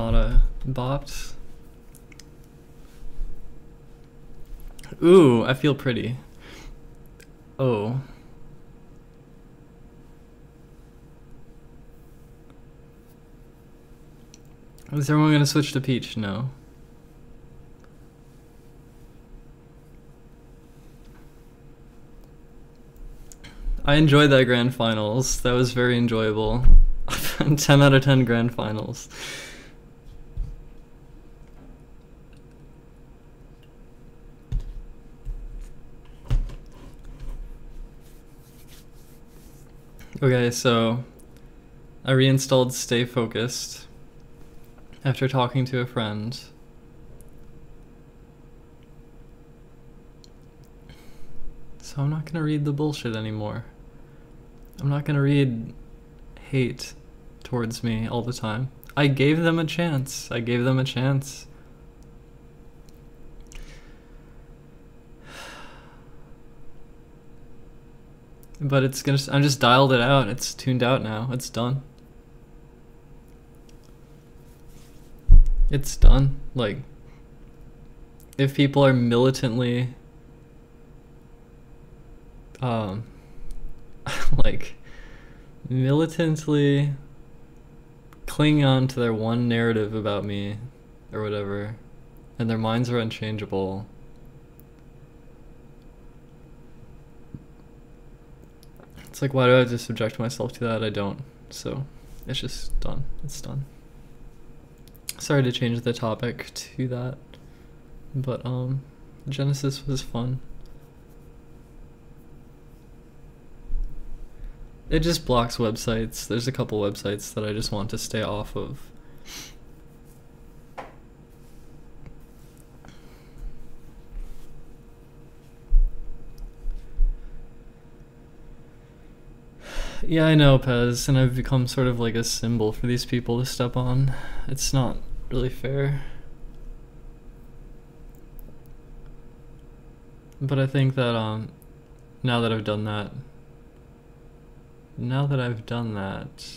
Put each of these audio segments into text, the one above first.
Armada bopped. Ooh, I feel pretty. Oh. Is everyone gonna switch to Peach? No. I enjoyed that grand finals. That was very enjoyable. 10 out of 10 grand finals. Okay, so I reinstalled Stay Focused after talking to a friend. So I'm not gonna read the bullshit anymore. I'm not gonna read hate towards me all the time. I gave them a chance. I gave them a chance. But it's gonna. I'm just dialed it out. It's tuned out now. It's done. It's done. Like, if people are militantly, um, like, militantly cling on to their one narrative about me or whatever, and their minds are unchangeable. It's like, why do I just subject myself to that? I don't. So, it's just done. It's done. Sorry to change the topic to that, but um, Genesis was fun. It just blocks websites. There's a couple websites that I just want to stay off of. Yeah, I know, Pez, and I've become sort of like a symbol for these people to step on. It's not really fair. But I think that um now that I've done that now that I've done that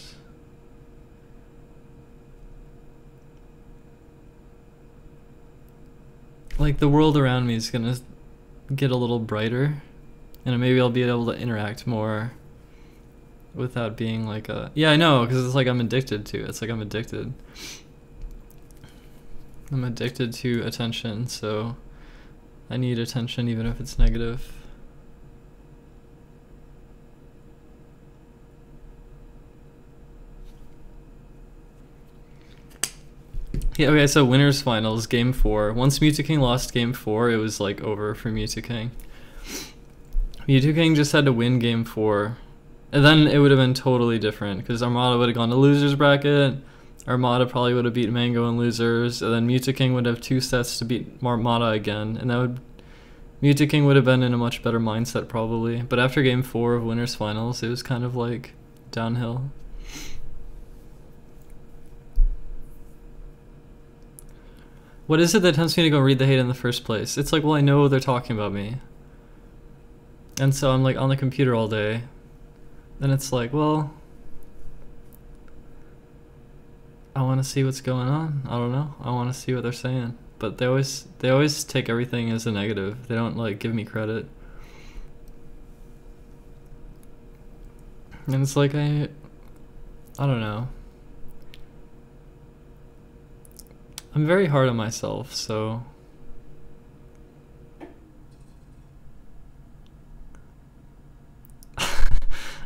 like the world around me is gonna get a little brighter and maybe I'll be able to interact more without being like a yeah I know because it's like I'm addicted to it. it's like I'm addicted I'm addicted to attention so I need attention even if it's negative Yeah, okay, so winners finals, game four. Once Mew2King lost game four, it was like over for Mew2King. Mew2King just had to win game four. And then it would have been totally different because Armada would have gone to losers bracket. Armada probably would have beat Mang0 in losers, and then Mew2King would have two sets to beat Armada again, and that would Mew2King would have been in a much better mindset probably. But after game four of winners finals, it was kind of like downhill. What is it that tempts me to go read the hate in the first place? It's like, well, I know they're talking about me. And so I'm like on the computer all day. Then it's like, well, I want to see what's going on. I don't know. I want to see what they're saying. But they always they always take everything as a negative. They don't like give me credit. And it's like I I don't know. I'm very hard on myself, so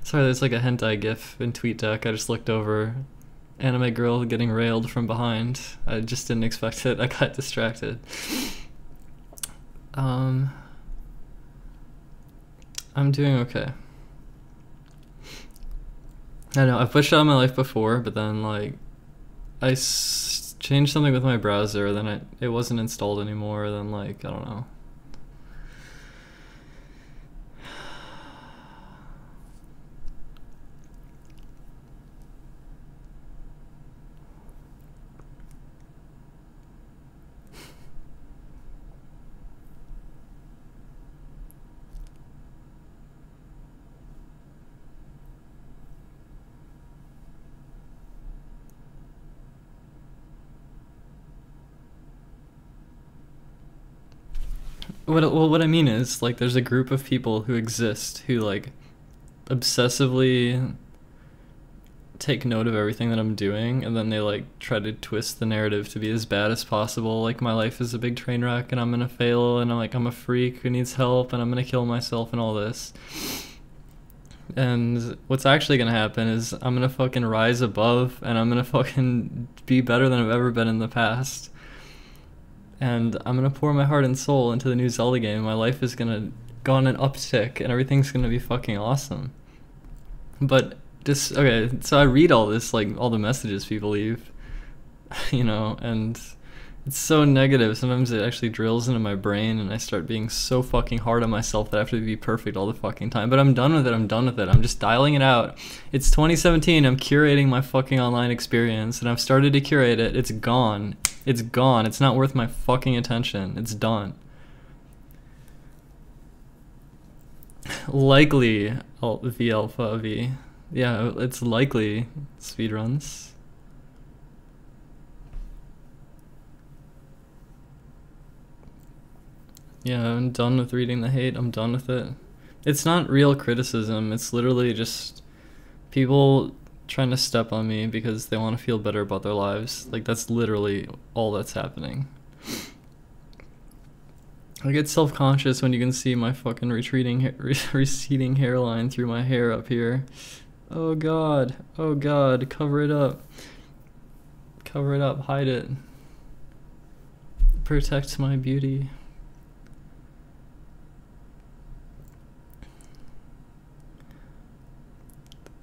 Sorry, there's like a hentai gif in TweetDeck. I just looked over. Anime girl getting railed from behind. I just didn't expect it. I got distracted. Um, I'm doing okay. I know, I've pushed out my life before, but then like I changed something with my browser, then it it wasn't installed anymore. Then like I don't know. What well, what I mean is like there's a group of people who exist who like obsessively take note of everything that I'm doing and then they like try to twist the narrative to be as bad as possible. Like my life is a big train wreck and I'm gonna fail and I'm like I'm a freak who needs help and I'm gonna kill myself and all this. And what's actually gonna happen is I'm gonna fucking rise above and I'm gonna fucking be better than I've ever been in the past. And I'm gonna pour my heart and soul into the new Zelda game. My life is gonna go on an uptick and everything's gonna be fucking awesome. But just okay, so I read all this, like all the messages people leave, you know, and it's so negative. Sometimes it actually drills into my brain, and I start being so fucking hard on myself that I have to be perfect all the fucking time. But I'm done with it. I'm done with it. I'm just dialing it out. It's 2017. I'm curating my fucking online experience, and I've started to curate it. It's gone. It's gone. It's not worth my fucking attention. It's done. Likely V alpha V. Yeah, it's likely speedruns. Yeah, I'm done with reading the hate. I'm done with it. It's not real criticism. It's literally just people trying to step on me because they want to feel better about their lives. Like that's literally all that's happening. I get self-conscious when you can see my fucking retreating, receding hairline through my hair up here. Oh god. Oh god. Cover it up. Cover it up. Hide it. Protect my beauty.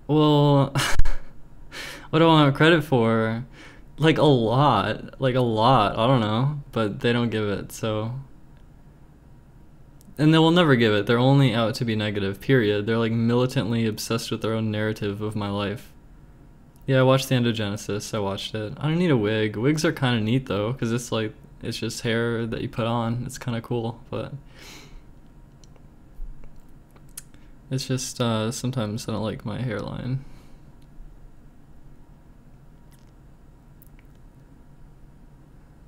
Well, what do I want credit for? Like a lot. Like a lot. I don't know. But they don't give it, so and they will never give it. They're only out to be negative, period. They're like militantly obsessed with their own narrative of my life. Yeah, I watched the Endogenesis. I watched it. I don't need a wig. Wigs are kind of neat though, because it's like, it's just hair that you put on. It's kind of cool, but it's just, uh, sometimes I don't like my hairline.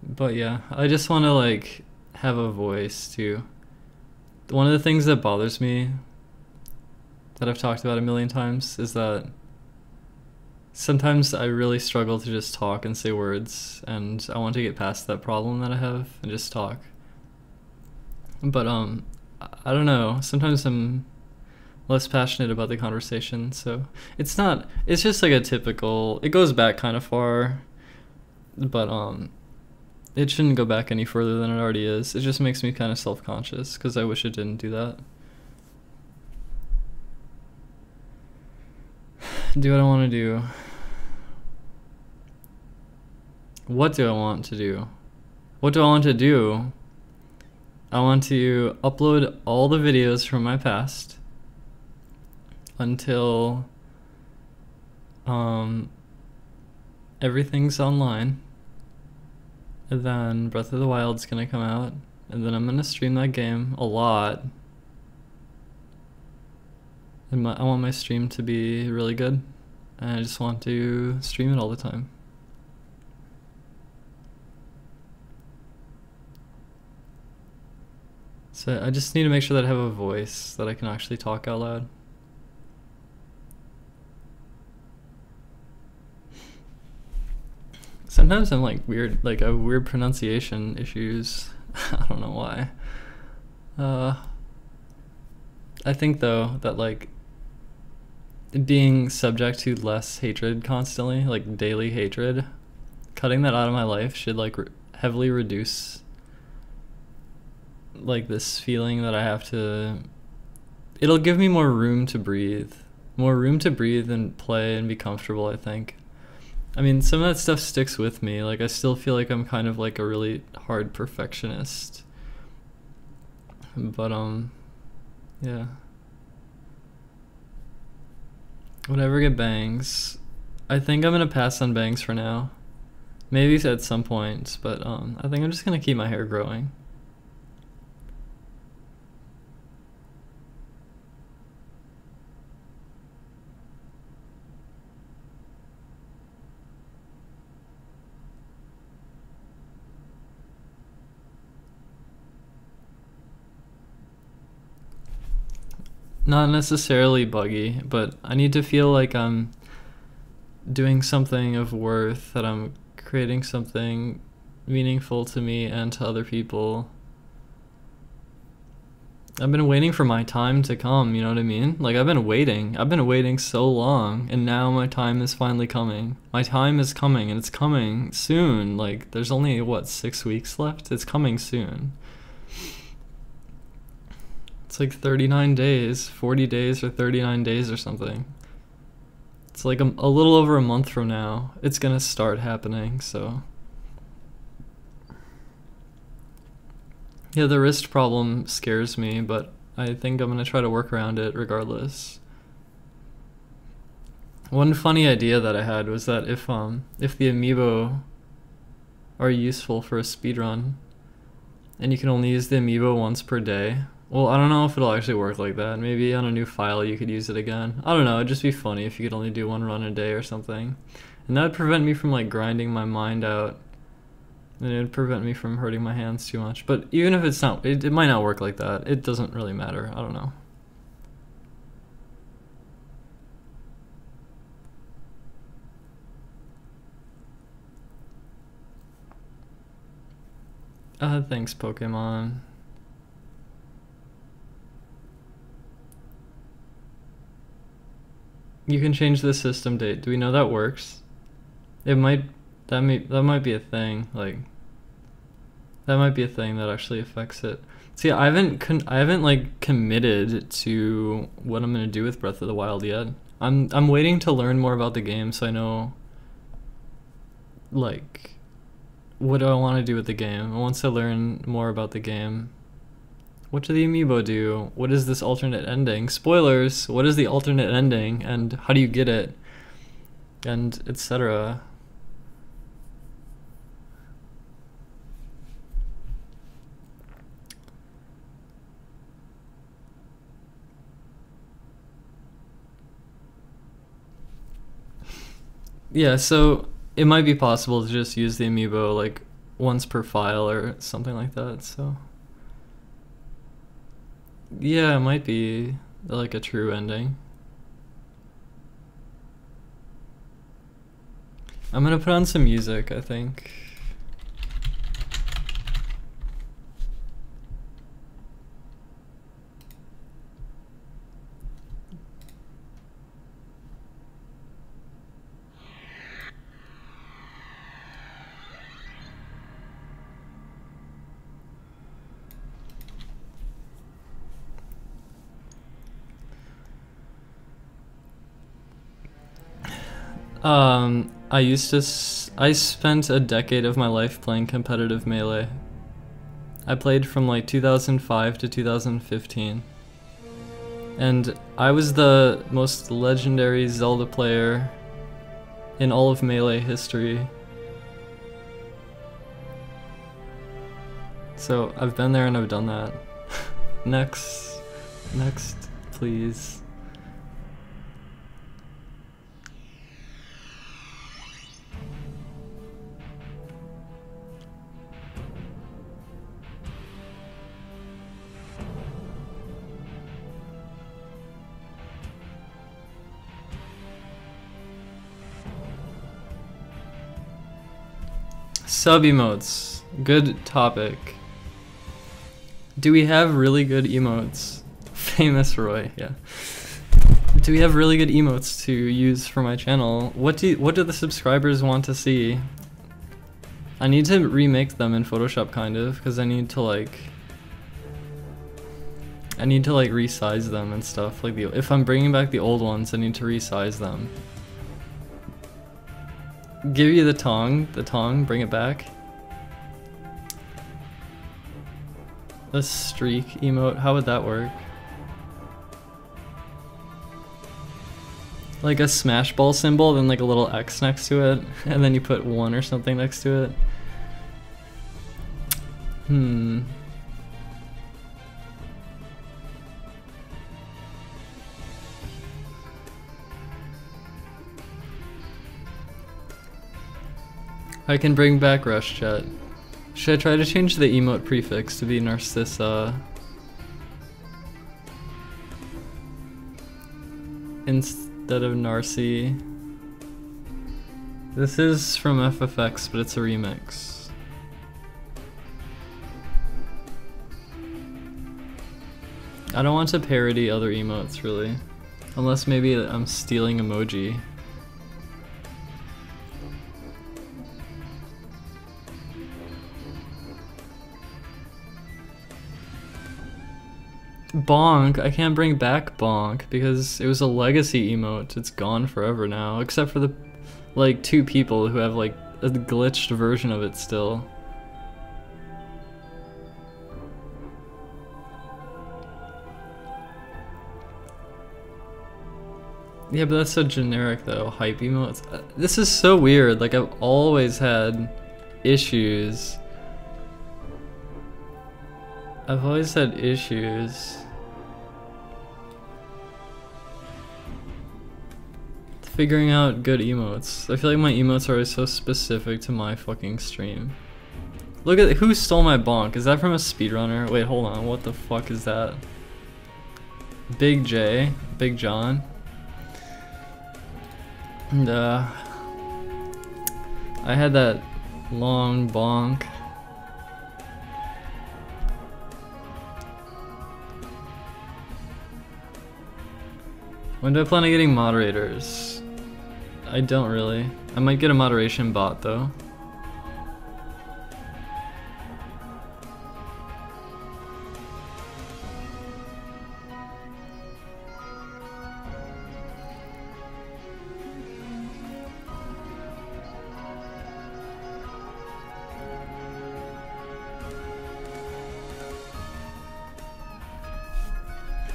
But yeah, I just want to like have a voice too one of the things that bothers me that I've talked about a million times is that sometimes I really struggle to just talk and say words, and I want to get past that problem that I have and just talk. But um, I don't know. Sometimes I'm less passionate about the conversation, so it's not. It's just like a typical. It goes back kind of far, but um, it shouldn't go back any further than it already is. It just makes me kind of self-conscious because I wish it didn't do that. Do what I want to do. What do I want to do? What do I want to do? I want to upload all the videos from my past until um, everything's online and then Breath of the Wild's gonna come out, and then I'm gonna stream that game a lot. And my, I want my stream to be really good, and I just want to stream it all the time. So I just need to make sure that I have a voice that I can actually talk out loud. Sometimes I'm like weird, like a weird pronunciation issues. I don't know why. Uh, I think though that like being subject to less hatred constantly, like daily hatred, cutting that out of my life should like re- heavily reduce like this feeling that I have to. It'll give me more room to breathe, more room to breathe and play and be comfortable. I think. I mean, some of that stuff sticks with me. Like, I still feel like I'm kind of like a really hard perfectionist. But, um, yeah. Would I ever get bangs? I think I'm gonna pass on bangs for now. Maybe at some point, but, um, I think I'm just gonna keep my hair growing. Not necessarily buggy, but I need to feel like I'm doing something of worth, that I'm creating something meaningful to me and to other people. I've been waiting for my time to come, you know what I mean? Like I've been waiting. I've been waiting so long and now my time is finally coming. My time is coming and it's coming soon. Like there's only what, 6 weeks left? It's coming soon. It's like 39 days, 40 days or 39 days or something. It's like a, a little over a month from now. It's to start happening, so Yeah, the wrist problem scares me, but I think I'm gonna try to work around it regardless. One funny idea that I had was that if um if the amiibo are useful for a speed run, and you can only use the amiibo once per day. Well, I don't know if it'll actually work like that. Maybe on a new file you could use it again. I don't know, it'd just be funny if you could only do one run a day or something. And that would prevent me from like grinding my mind out and it would prevent me from hurting my hands too much. But even if it's not, it, it might not work like that. It doesn't really matter. I don't know. Uh, thanks, Pokemon. You can change the system date. Do we know that works? It might that may that might be a thing. Like that might be a thing that actually affects it. See, I haven't con- I haven't like committed to what I'm gonna do with Breath of the Wild yet. I'm I'm waiting to learn more about the game so I know like what do I want to do with the game. Once I learn more about the game, what do the amiibo do? What is this alternate ending? Spoilers. What is the alternate ending and how do you get it? And etc. Yeah, so it might be possible to just use the amiibo like once per file or something like that. So yeah, it might be like a true ending. I'm gonna put on some music, I think. Um, I used to. I spent a decade of my life playing competitive melee. I played from like 2005 to 2015. And I was the most legendary Zelda player in all of Melee history. So I've been there and I've done that. next. Next, please. Sub emotes. Good topic. Do we have really good emotes? Famous Roy, yeah. Do we have really good emotes to use for my channel? What do what do the subscribers want to see? I need to remake them in Photoshop kind of because I need to like I need to like resize them and stuff like the if I'm bringing back the old ones I need to resize them give you the tongue, the tongue, bring it back. The streak emote, how would that work? Like a smash ball symbol, then like a little X next to it, and then you put one or something next to it. Hmm. I can bring back Rush Chat. Should I try to change the emote prefix to be Narcissa? instead of Narcy. This is from FFX, but it's a remix. I don't want to parody other emotes, really. Unless maybe I'm stealing emoji. Bonk, I can't bring back Bonk because it was a legacy emote. It's gone forever now, except for the like two people who have like a glitched version of it still. Yeah, but that's so generic though, hype emotes. Uh, this is so weird, like I've always had issues. I've always had issues. Figuring out good emotes. I feel like my emotes are so specific to my fucking stream. Look at who stole my bonk. Is that from a speedrunner? Wait, hold on. What the fuck is that? Big J, Big John. And, uh, I had that long bonk. When do I plan on getting moderators? I don't really. I might get a moderation bot though.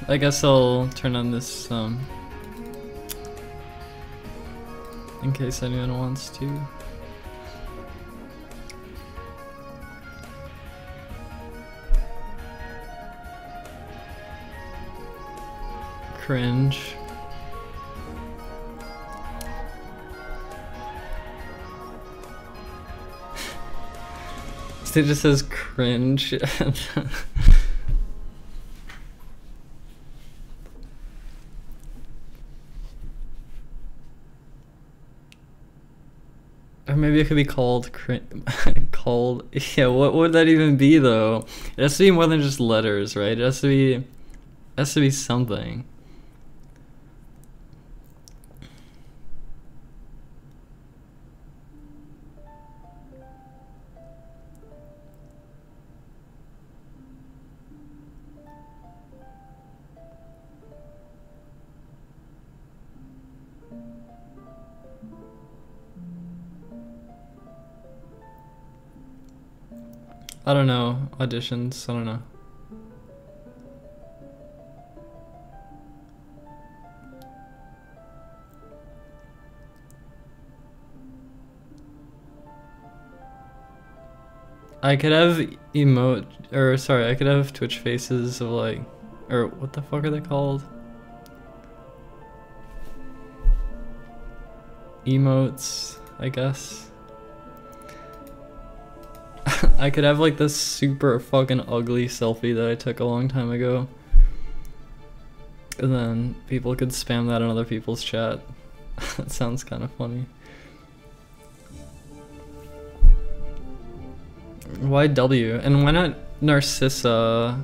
I guess I'll turn on this um, in case anyone wants to. Cringe. it just says cringe. maybe it could be called called yeah, what would that even be though? It has to be more than just letters, right? It has to be it has to be something. I don't know. Auditions, I don't know. I could have emote, or sorry, I could have Twitch faces of like, or what the fuck are they called? Emotes, I guess. I could have like this super fucking ugly selfie that I took a long time ago. And then people could spam that in other people's chat. that sounds kind of funny. Why W? And why not Narcissa?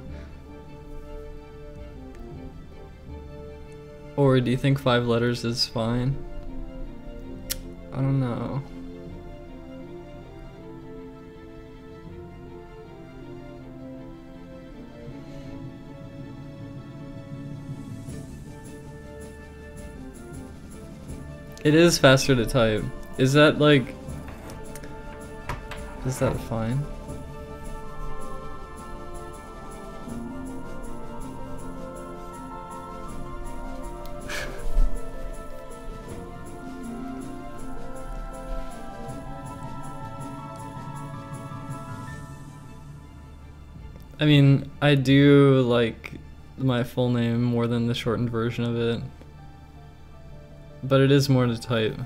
Or do you think five letters is fine? I don't know. It is faster to type. Is that like... Is that fine? I mean, I do like my full name more than the shortened version of it. But it is more to type.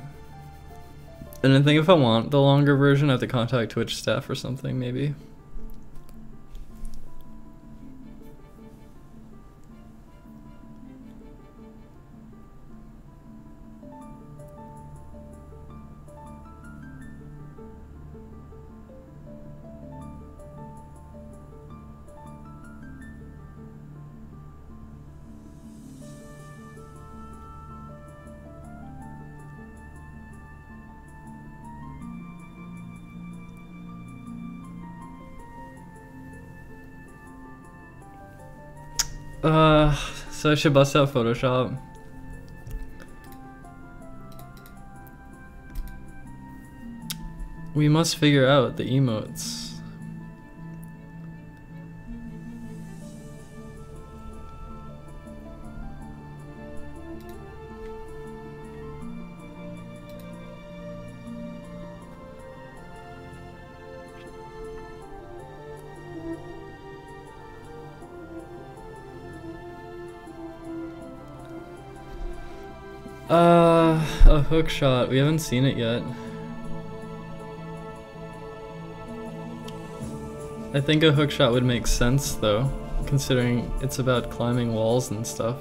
And I think if I want the longer version, I have to contact Twitch staff or something, maybe. I should bust out Photoshop. We must figure out the emotes. Hook shot. We haven't seen it yet. I think a hook shot would make sense though, considering it's about climbing walls and stuff.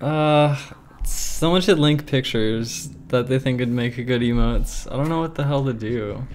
Uh, someone should link pictures that they think would make a good emotes. I don't know what the hell to do.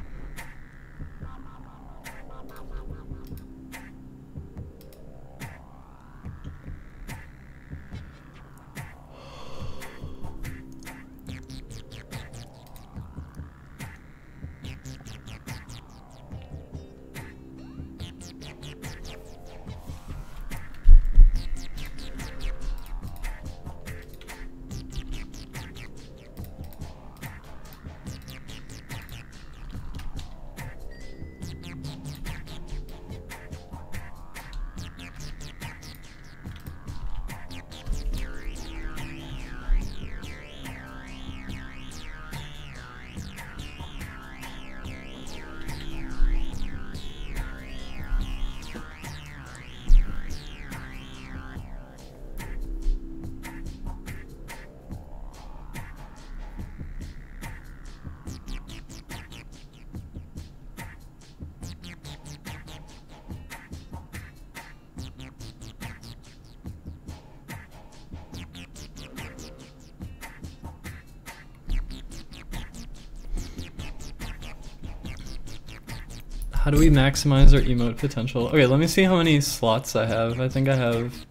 Maximize our emote potential? Okay, let me see how many slots I have. I think I have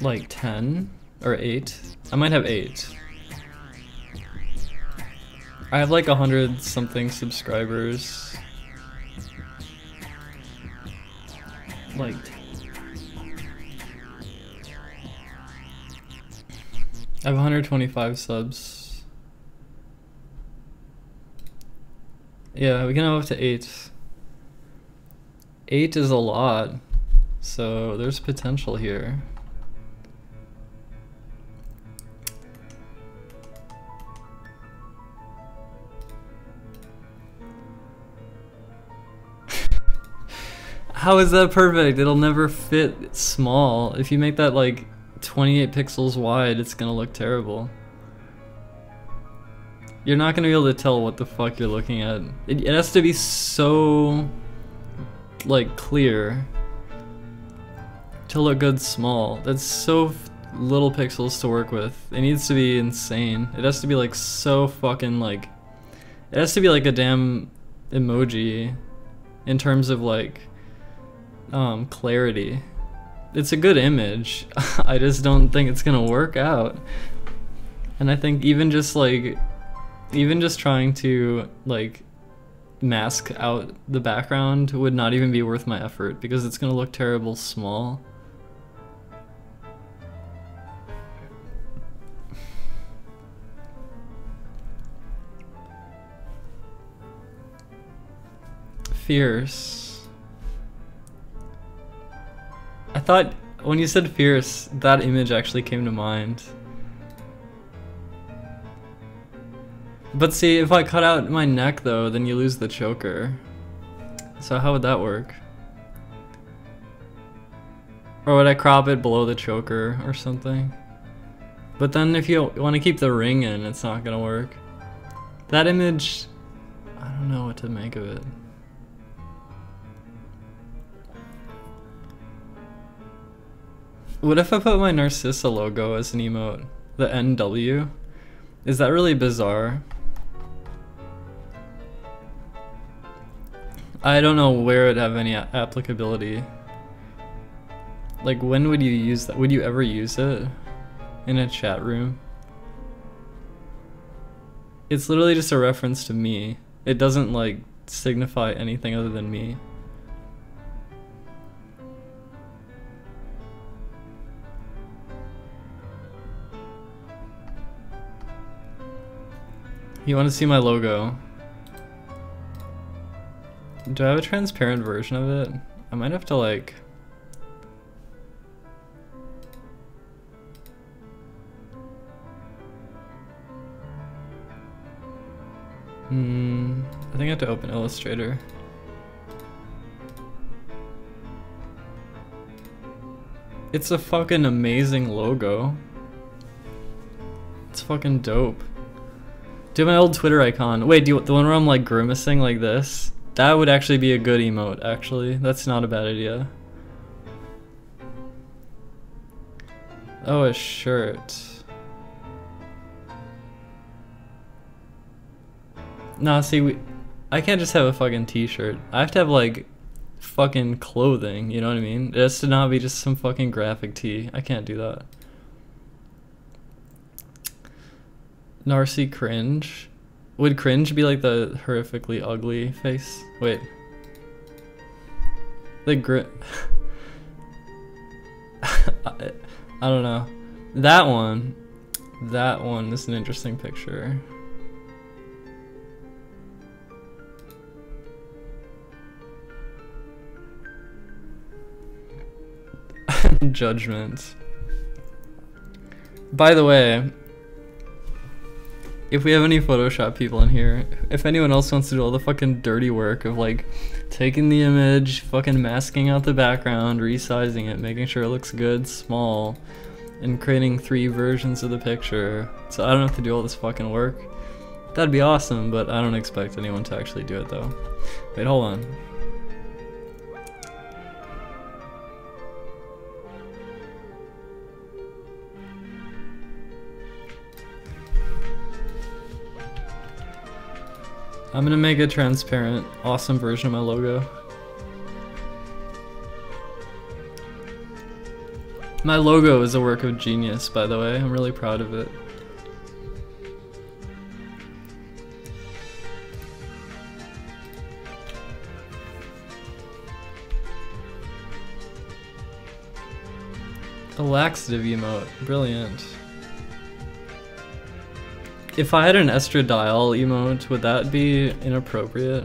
like 10 or 8. I might have 8. I have like a hundred something subscribers. Like I have 125 subs. Yeah, we can have up to 8. 8 is a lot, so there's potential here. How is that perfect? It'll never fit small. If you make that like 28 pixels wide, it's gonna look terrible. You're not gonna be able to tell what the fuck you're looking at. It, it has to be so like clear to look good small. That's so little pixels to work with. It needs to be insane. It has to be like so fucking like it has to be like a damn emoji in terms of like um clarity. It's a good image. I just don't think it's going to work out. And I think even just like even just trying to like mask out the background would not even be worth my effort because it's gonna look terrible small. Fierce. I thought when you said fierce, that image actually came to mind. But see, if I cut out my neck though, then you lose the choker. So how would that work? Or would I crop it below the choker or something? But then if you want to keep the ring in, it's not gonna work. That image, I don't know what to make of it. What if I put my Narcissa logo as an emote? The NW? Is that really bizarre? I don't know where it'd have any applicability. Like, when would you use that? Would you ever use it? In a chat room? It's literally just a reference to me. It doesn't, like, signify anything other than me. You want to see my logo? Do I have a transparent version of it? I might have to like... Hmm, I think I have to open Illustrator. It's a fucking amazing logo. It's fucking dope. Do my old Twitter icon. Wait, do you, the one where I'm like grimacing like this? That would actually be a good emote, actually. That's not a bad idea. Oh, a shirt. Nah, see, we, I can't just have a fucking t-shirt. I have to have, like, fucking clothing, you know what I mean? It has to not be just some fucking graphic tee. I can't do that. Narcy cringe. Would cringe be like the horrifically ugly face? Wait. The grit. I, I don't know. That one. That one is an interesting picture. Judgment. By the way, if we have any Photoshop people in here, if anyone else wants to do all the fucking dirty work of like taking the image, fucking masking out the background, resizing it, making sure it looks good, small, and creating three versions of the picture, so I don't have to do all this fucking work, that'd be awesome, but I don't expect anyone to actually do it though. Wait, hold on. I'm gonna make a transparent, awesome version of my logo. My logo is a work of genius, by the way. I'm really proud of it. A laxative emote. Brilliant. If I had an estradiol emote, would that be inappropriate?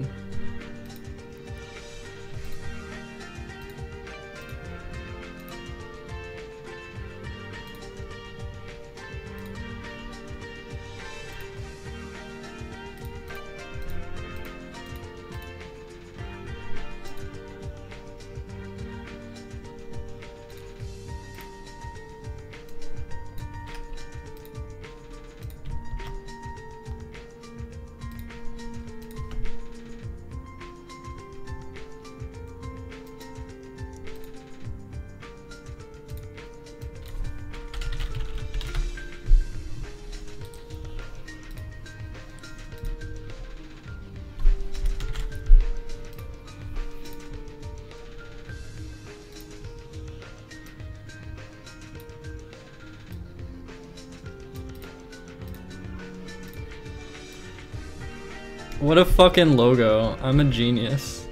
What a fucking logo. I'm a genius.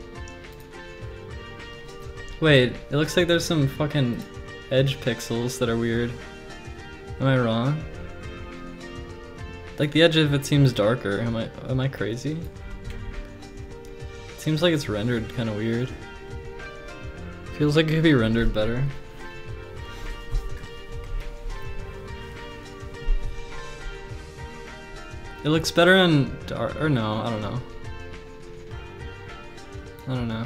Wait, it looks like there's some fucking edge pixels that are weird. Am I wrong? Like the edge of it seems darker. Am I am I crazy? It seems like it's rendered kind of weird. Feels like it could be rendered better. It looks better in dark, or no, I don't know. I don't know.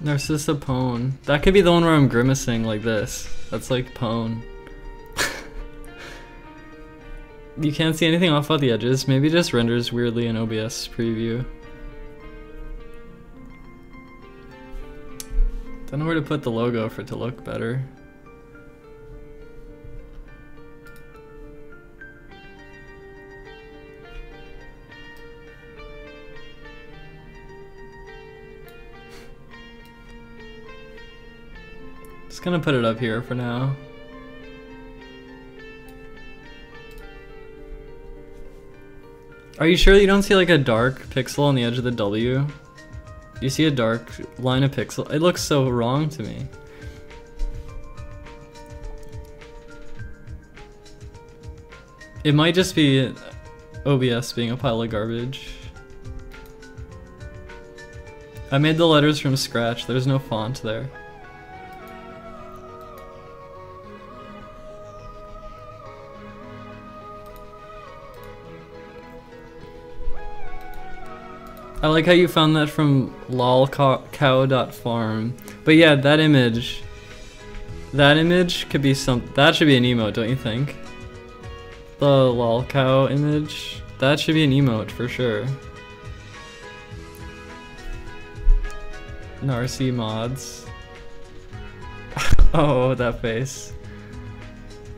Narcissa Pone. That could be the one where I'm grimacing like this. That's like Pone. You can't see anything off of the edges. Maybe just renders weirdly in OBS preview. Don't know where to put the logo for it to look better. Just gonna put it up here for now. Are you sure you don't see like a dark pixel on the edge of the W? You see a dark line of pixel? It looks so wrong to me. It might just be OBS being a pile of garbage. I made the letters from scratch, there's no font there. I like how you found that from lolcow.farm. But yeah, that image, that image could be some, that should be an emote, don't you think? The lolcow image, that should be an emote for sure. Narcy mods. oh, that face.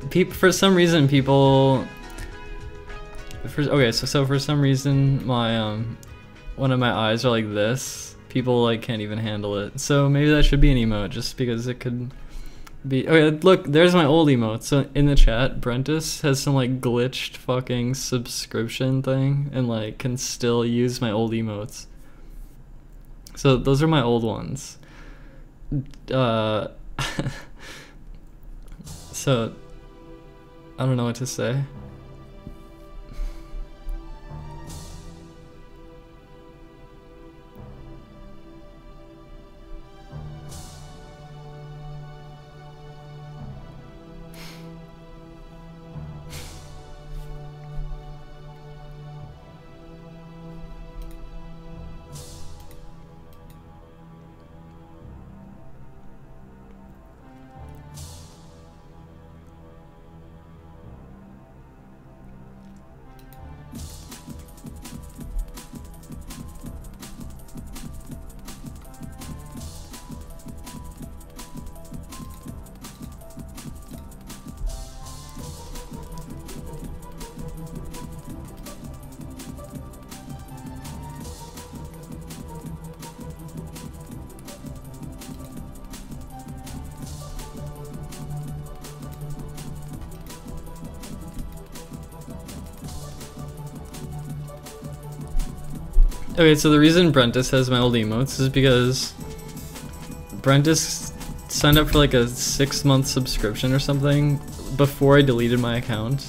Peop for some reason, people. For, okay, so so for some reason, my um, one of my eyes are like this, people like can't even handle it. So maybe that should be an emote just because it could be okay look there's my old emote. So in the chat brentus has some like glitched fucking subscription thing and like can still use my old emotes. So those are my old ones. Uh so i don't know what to say Okay, so the reason Brentus has my old emotes is because Brentus signed up for like a six month subscription or something before I deleted my account.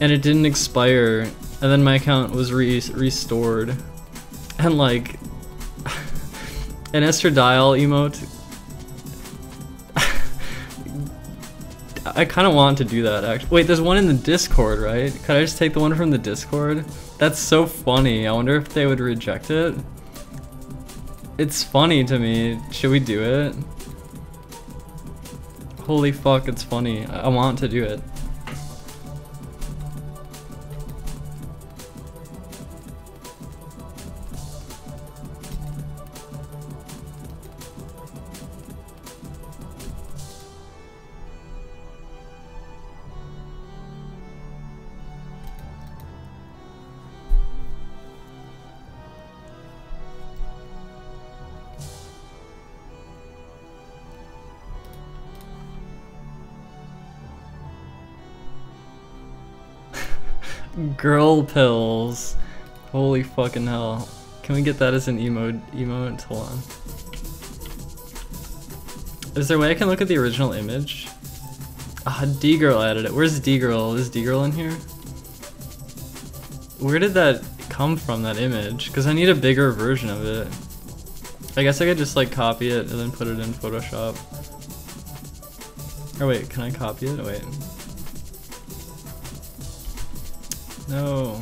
And it didn't expire, and then my account was re restored. And like, an Estradiol emote. I kind of want to do that actually. Wait, there's one in the Discord, right? Could I just take the one from the Discord? That's so funny. I wonder if they would reject it. It's funny to me. Should we do it? Holy fuck, it's funny. I want to do it. Girl pills. Holy fucking hell. Can we get that as an emote? Emote? Hold on. Is there a way I can look at the original image? Ah, D-Girl added it. Where's D-Girl? Is D-Girl in here? Where did that come from, that image? Because I need a bigger version of it. I guess I could just like copy it and then put it in Photoshop. Oh wait, can I copy it? Wait. No.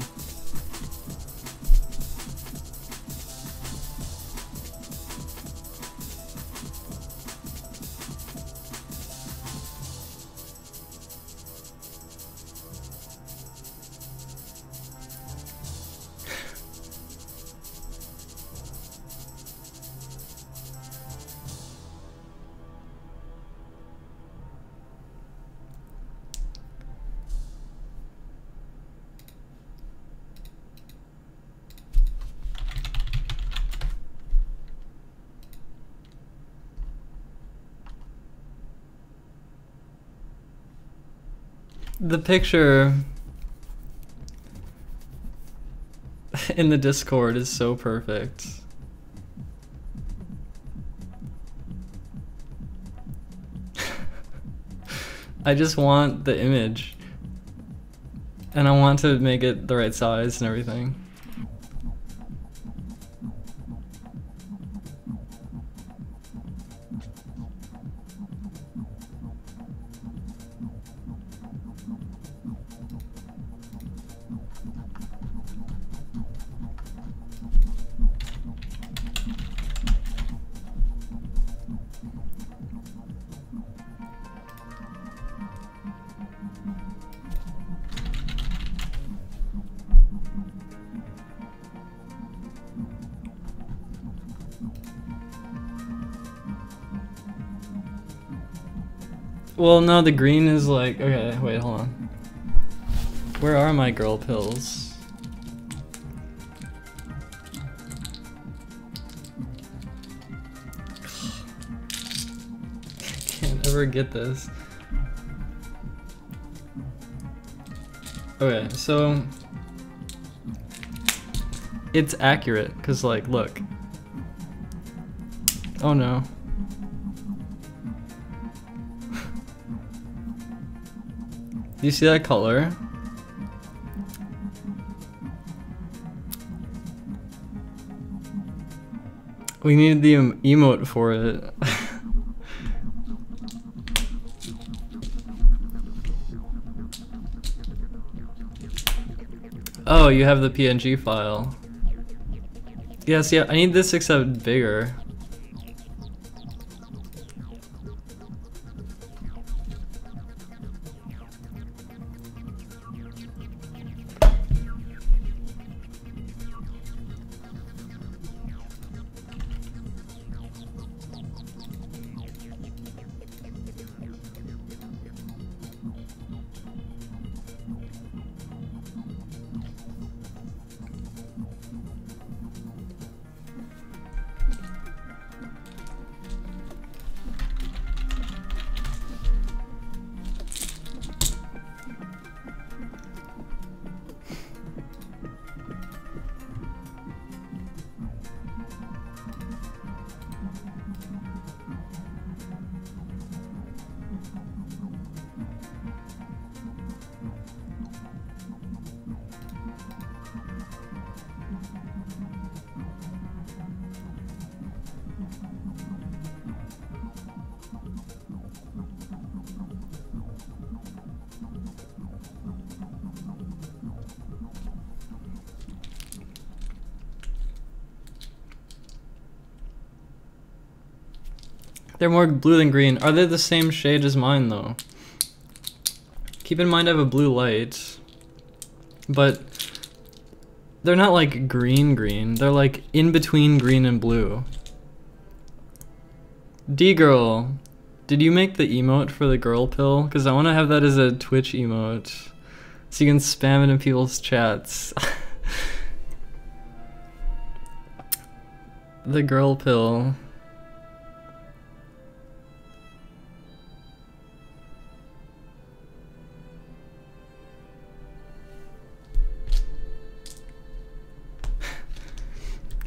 The picture in the Discord is so perfect. I just want the image. And I want to make it the right size and everything. Well, no, the green is like, okay, wait, hold on. Where are my girl pills? Can't ever get this. Okay, so it's accurate because like look oh no Do you see that color? We need the em emote for it. oh, you have the PNG file. Yes, yeah, I need this except bigger. More blue than green. Are they the same shade as mine though? Keep in mind I have a blue light. But they're not like green green. They're like in between green and blue. D-girl, did you make the emote for the girl pill? Because I want to have that as a Twitch emote. So you can spam it in people's chats. the girl pill.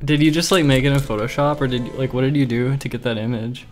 Did you just like make it in Photoshop or did you, like what did you do to get that image?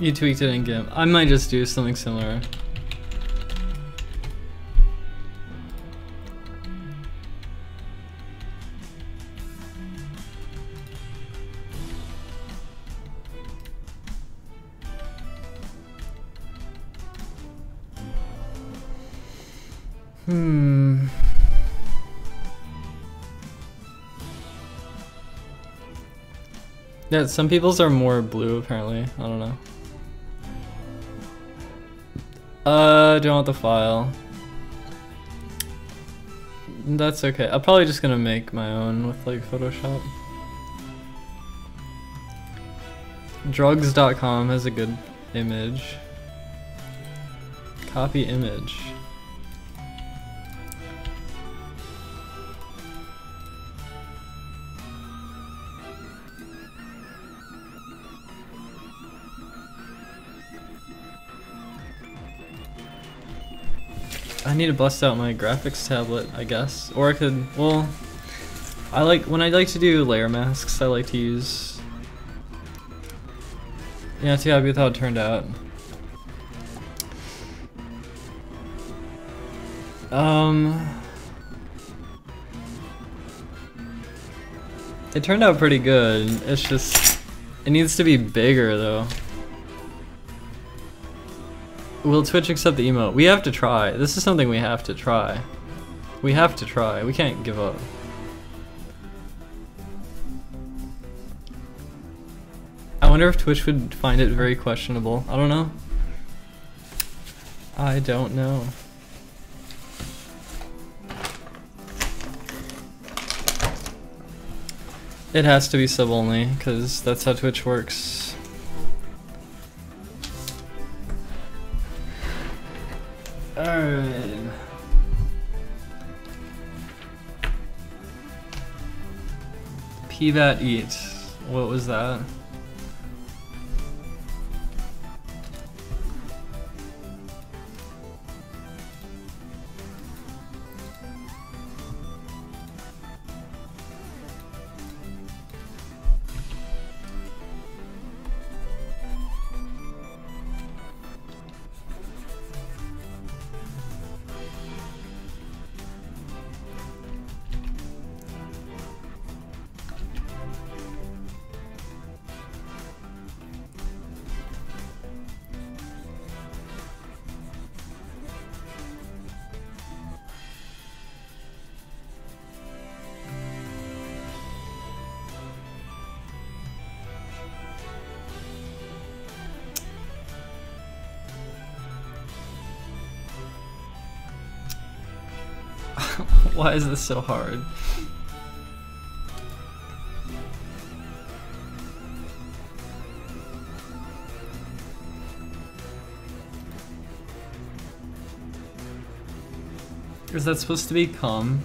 You tweaked it in GIMP. I might just do something similar. Hmm. Yeah, some people's are more blue apparently. I don't know. Uh, don't want the file. That's okay. I'm probably just gonna make my own with like Photoshop. Drugs.com has a good image. Copy image. I need to bust out my graphics tablet, I guess. Or I could, well, I like, when I like to do layer masks, I like to use, yeah, too happy with how it turned out. Um, it turned out pretty good. It's just, it needs to be bigger though. Will Twitch accept the emote? We have to try. This is something we have to try. We have to try. We can't give up. I wonder if Twitch would find it very questionable. I don't know. I don't know. It has to be sub only, because that's how Twitch works. PVAT eat. What was that? Why is this so hard? Is that supposed to be come?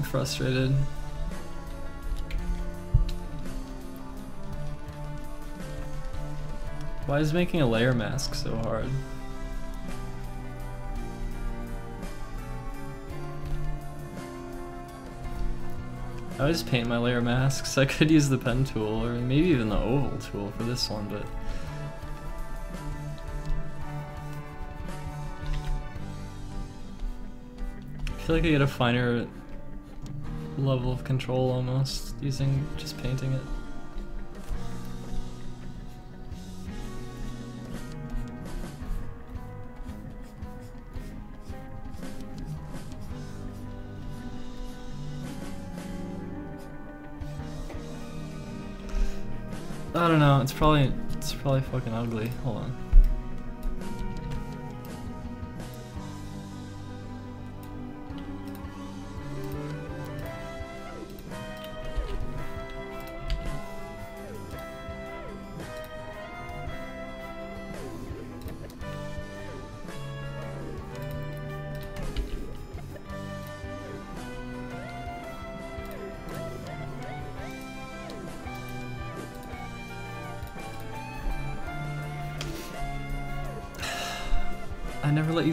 I'm frustrated. Why is making a layer mask so hard? I always paint my layer masks. I could use the pen tool or maybe even the oval tool for this one, but I feel like I get a finer level of control almost using just painting it. I don't know. It's probably it's probably fucking ugly. Hold on.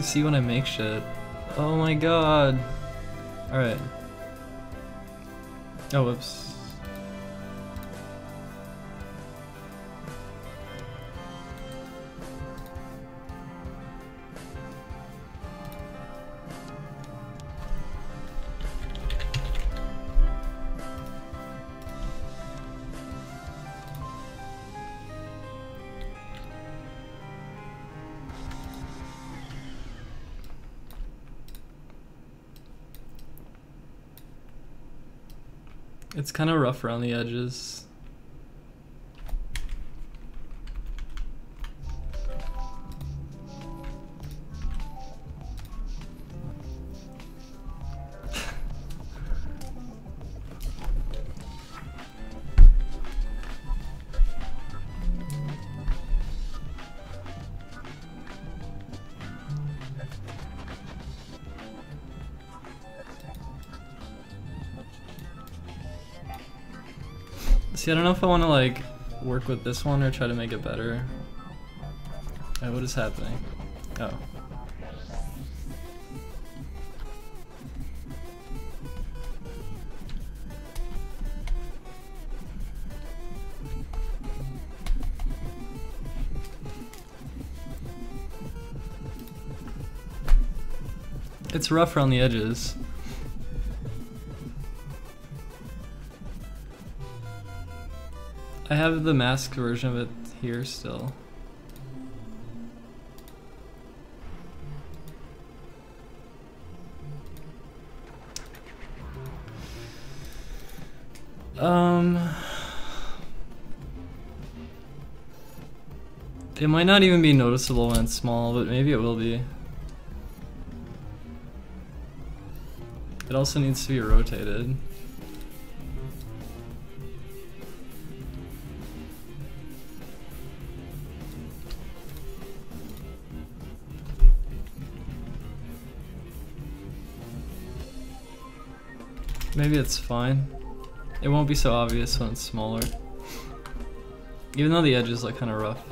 See when I make shit. Oh my god. Alright. Oh, whoops. Kind of rough around the edges. See, I don't know if I want to like work with this one or try to make it better. Oh, what is happening? Oh. It's rough around the edges. Have the mask version of it here still. Um, it might not even be noticeable when it's small, but maybe it will be. It also needs to be rotated. Maybe it's fine. It won't be so obvious when it's smaller. Even though the edges look kind of rough.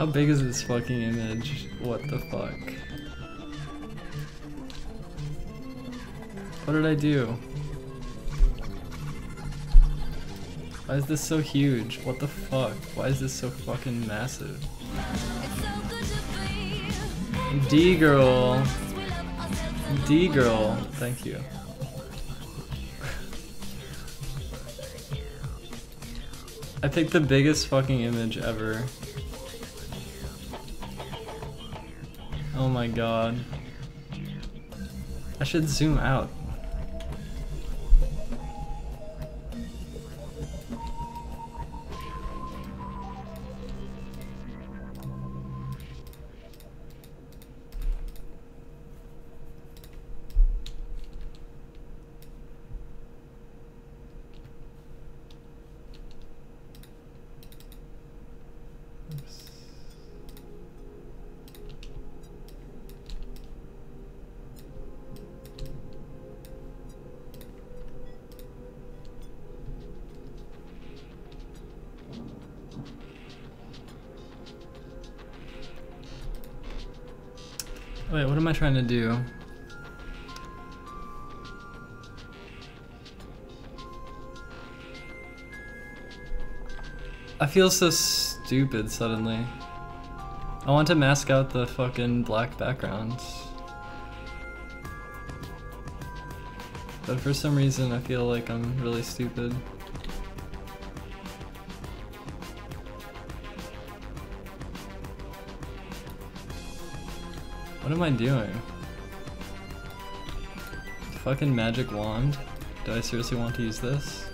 How big is this fucking image? What the fuck? What did I do? Why is this so huge? What the fuck? Why is this so fucking massive? D-girl. D-girl. Thank you. I picked the biggest fucking image ever. My god. I should zoom out. Trying to do? I feel so stupid suddenly. I want to mask out the fucking black backgrounds. But for some reason I feel like I'm really stupid. What am I doing? Fucking magic wand? Do I seriously want to use this?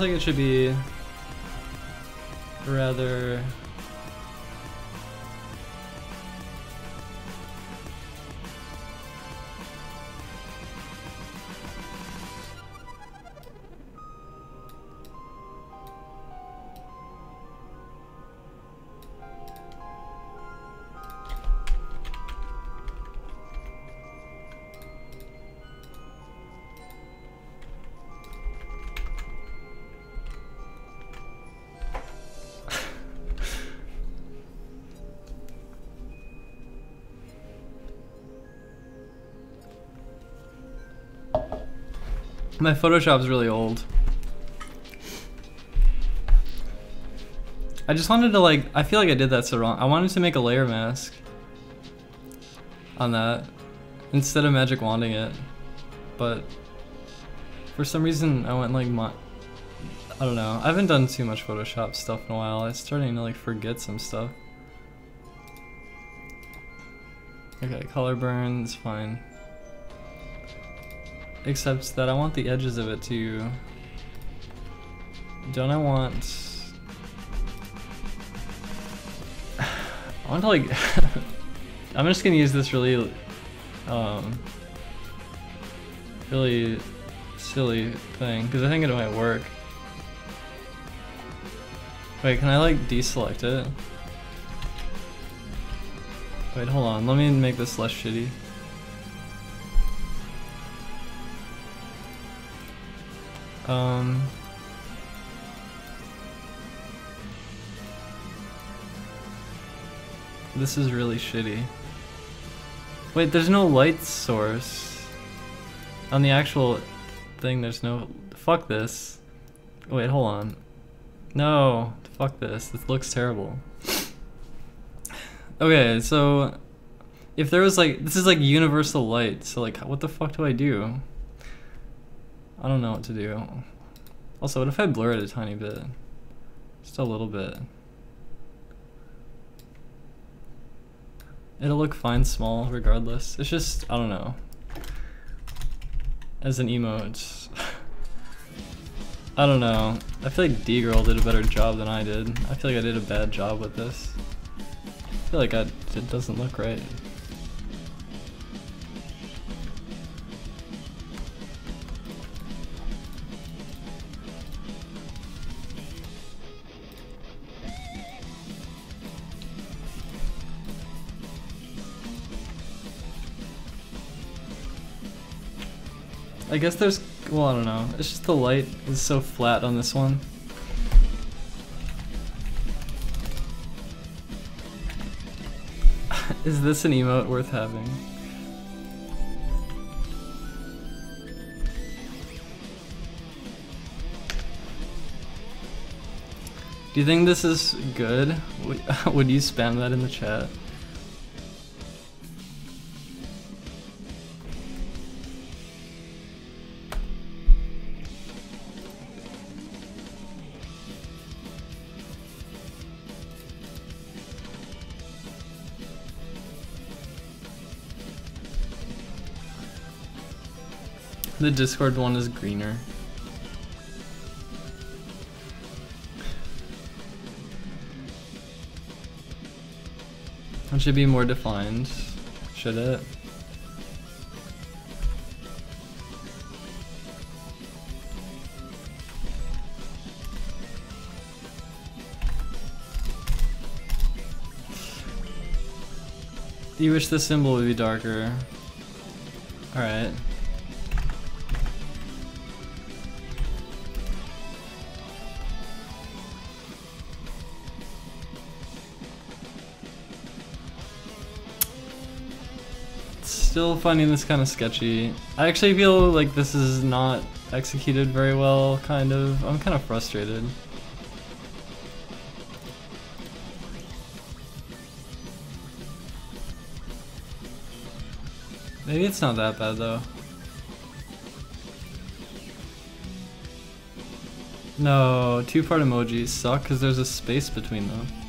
Like it should be rather My Photoshop's really old. I just wanted to like, I feel like I did that so wrong. I wanted to make a layer mask on that instead of magic wanding it. But for some reason I went like my, I don't know. I haven't done too much Photoshop stuff in a while. I'm starting to like forget some stuff. Okay, color burn is fine. Except that I want the edges of it to... Don't I want... I want to like... I'm just gonna use this really... Um, really silly thing, because I think it might work. Wait, can I like deselect it? Wait, hold on, let me make this less shitty. Um, this is really shitty. Wait, there's no light source. On the actual thing, there's no... Fuck this. Wait, hold on. No, fuck this. This looks terrible. okay, so... If there was like... This is like universal light, so like, what the fuck do I do? I don't know what to do. Also, what if I blur it a tiny bit? Just a little bit. It'll look fine small regardless. It's just, I don't know. As an emote. I don't know. I feel like D-Girl did a better job than I did. I feel like I did a bad job with this. I feel like I, it doesn't look right. I guess there's, well, I don't know. It's just the light is so flat on this one. is this an emote worth having? Do you think this is good? Would you spam that in the chat? The Discord one is greener. It should be more defined, should it? You wish the symbol would be darker? Alright. Still finding this kind of sketchy. I actually feel like this is not executed very well, kind of. I'm kind of frustrated. Maybe it's not that bad though. No, two-part emojis suck because there's a space between them.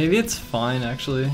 Maybe it's fine actually.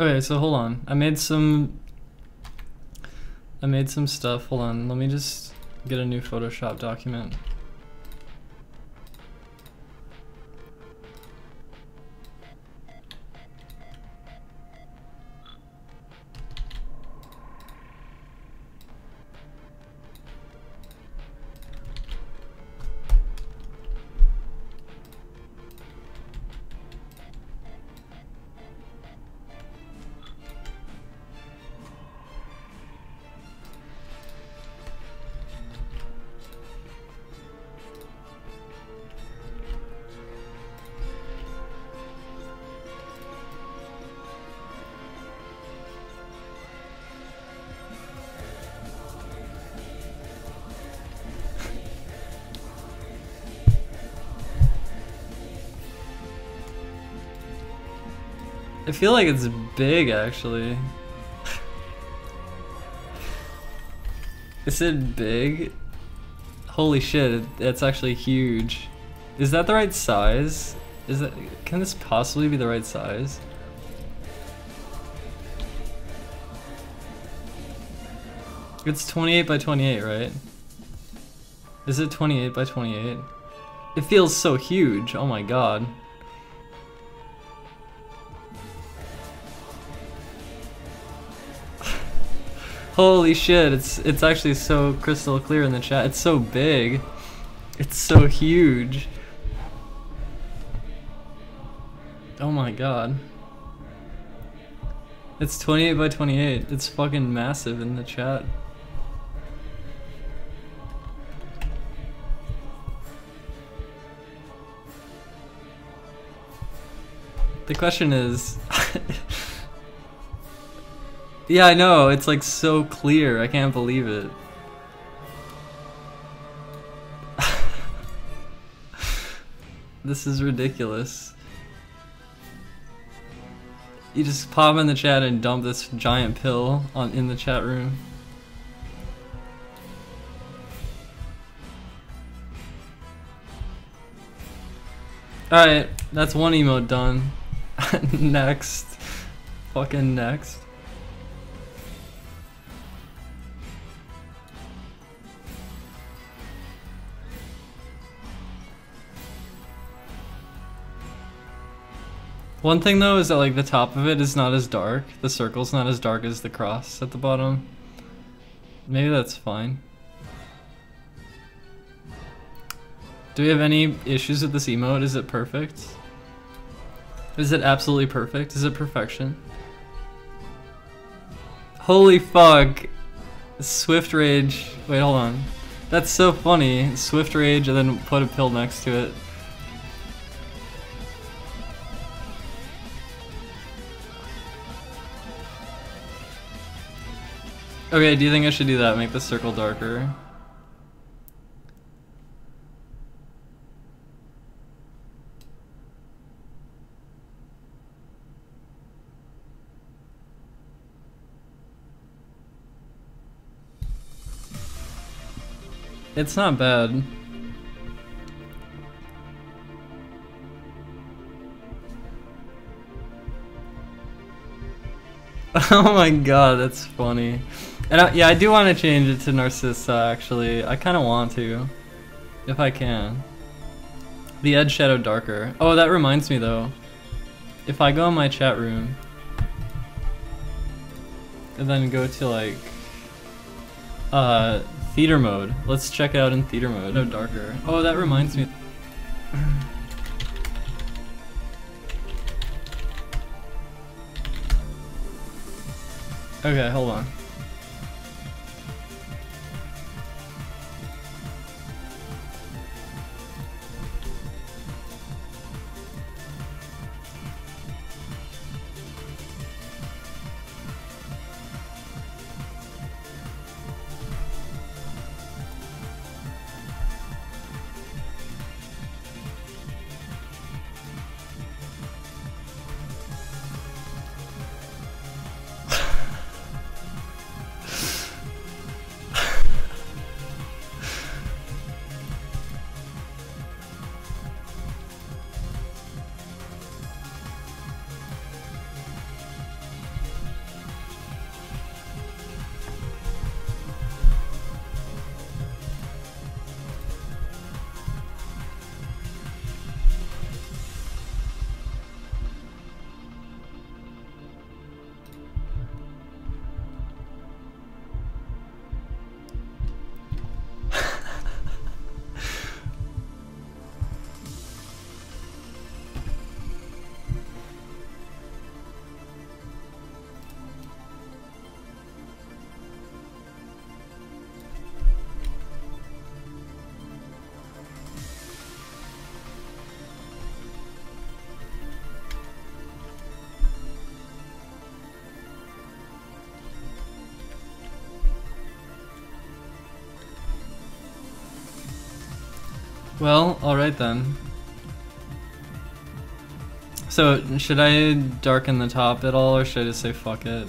Okay, so hold on. I made some. I made some stuff. Hold on. Let me just get a new Photoshop document. I feel like it's big actually. Is it big? Holy shit, that's actually huge. Is that the right size? Is that can this possibly be the right size? It's 28 by 28, right? Is it 28 by 28? It feels so huge, oh my god. Holy shit, it's it's actually so crystal clear in the chat. It's so big. It's so huge. Oh my god. It's 28 by 28. It's fucking massive in the chat. The question is Yeah, I know. It's like so clear. I can't believe it. this is ridiculous. You just pop in the chat and dump this giant pill on in the chat room. Alright, that's one emote done. next. Fucking next. One thing though is that like the top of it is not as dark. The circle's not as dark as the cross at the bottom. Maybe that's fine. Do we have any issues with this emote? Is it perfect? Is it absolutely perfect? Is it perfection? Holy fuck! Swift Rage. Wait, hold on. That's so funny. Swift Rage and then put a pill next to it. Okay, do you think I should do that? Make the circle darker? It's not bad. oh my god, that's funny. And I, yeah, I do want to change it to Narcissa, actually. I kind of want to. If I can. The edge shadow darker. Oh, that reminds me though. If I go in my chat room, and then go to like, uh, theater mode. Let's check out in theater mode. No darker. Oh, that reminds me. okay, hold on. Well, alright then. So, should I darken the top at all, or should I just say fuck it?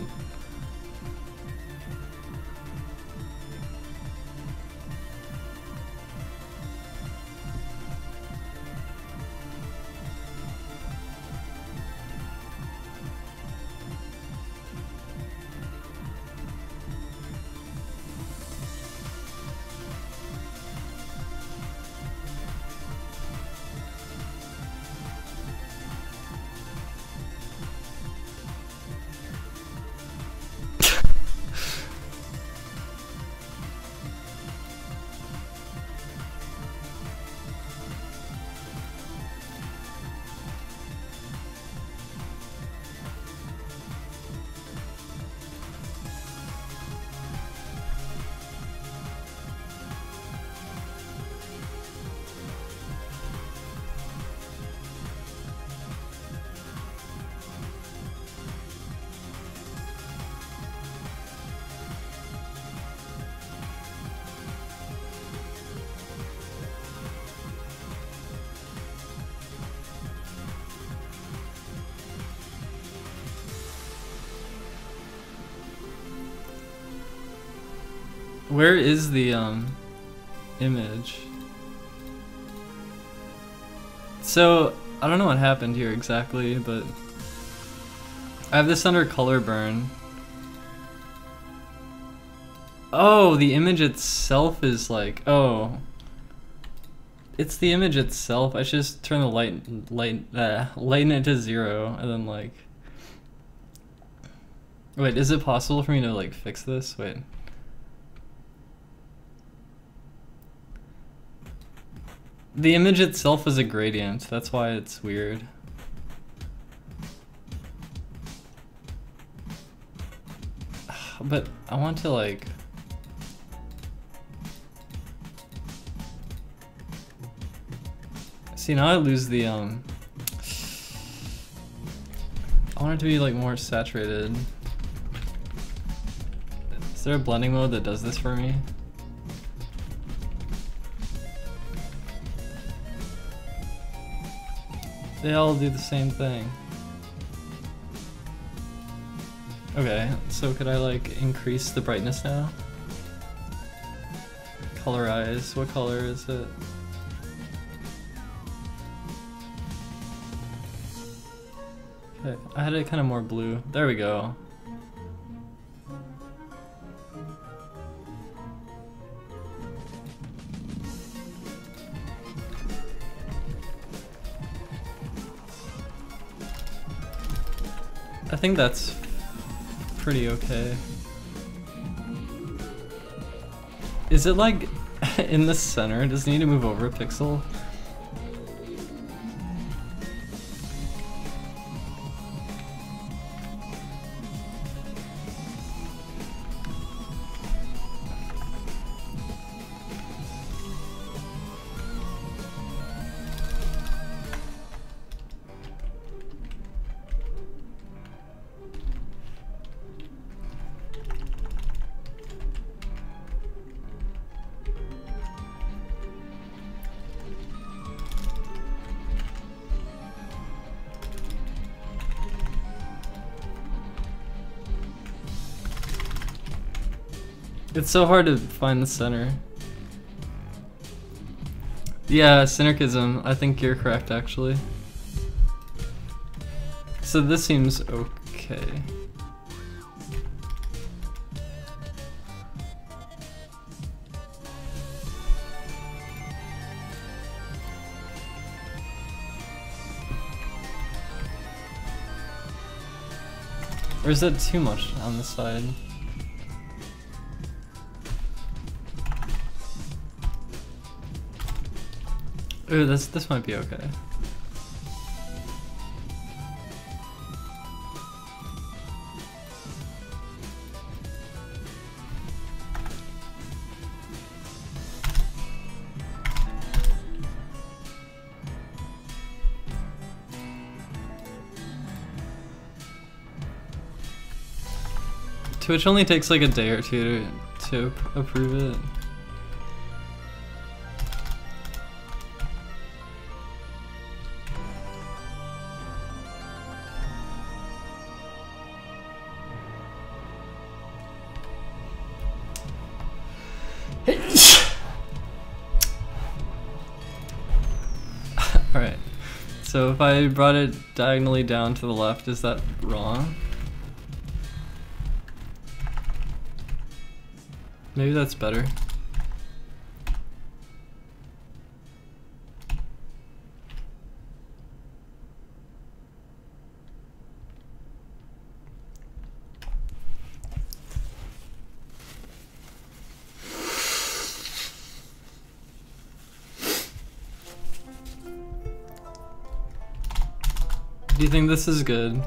Is the um image? So, I don't know what happened here exactly, but I have this under color burn. Oh, the image itself is like, oh. It's the image itself. I should just turn the light, light, uh, lighten it to zero, and then like. Wait, is it possible for me to like fix this? Wait. The image itself is a gradient, that's why it's weird. But I want to like... See, now I lose the, um... I want it to be like more saturated. Is there a blending mode that does this for me? They all do the same thing. Okay, so could I like increase the brightness now? Colorize, what color is it? Okay, I had it kind of more blue. There we go. Think that's pretty okay. Is it like in the center? Does it need to move over a pixel? So hard to find the center. Yeah, Synergism. I think you're correct, actually. So this seems okay. Or is that too much on the side? Ooh, this this might be okay. Twitch only takes like a day or two to, to approve it. I brought it diagonally down to the left, is that wrong? Maybe that's better. Think this is good?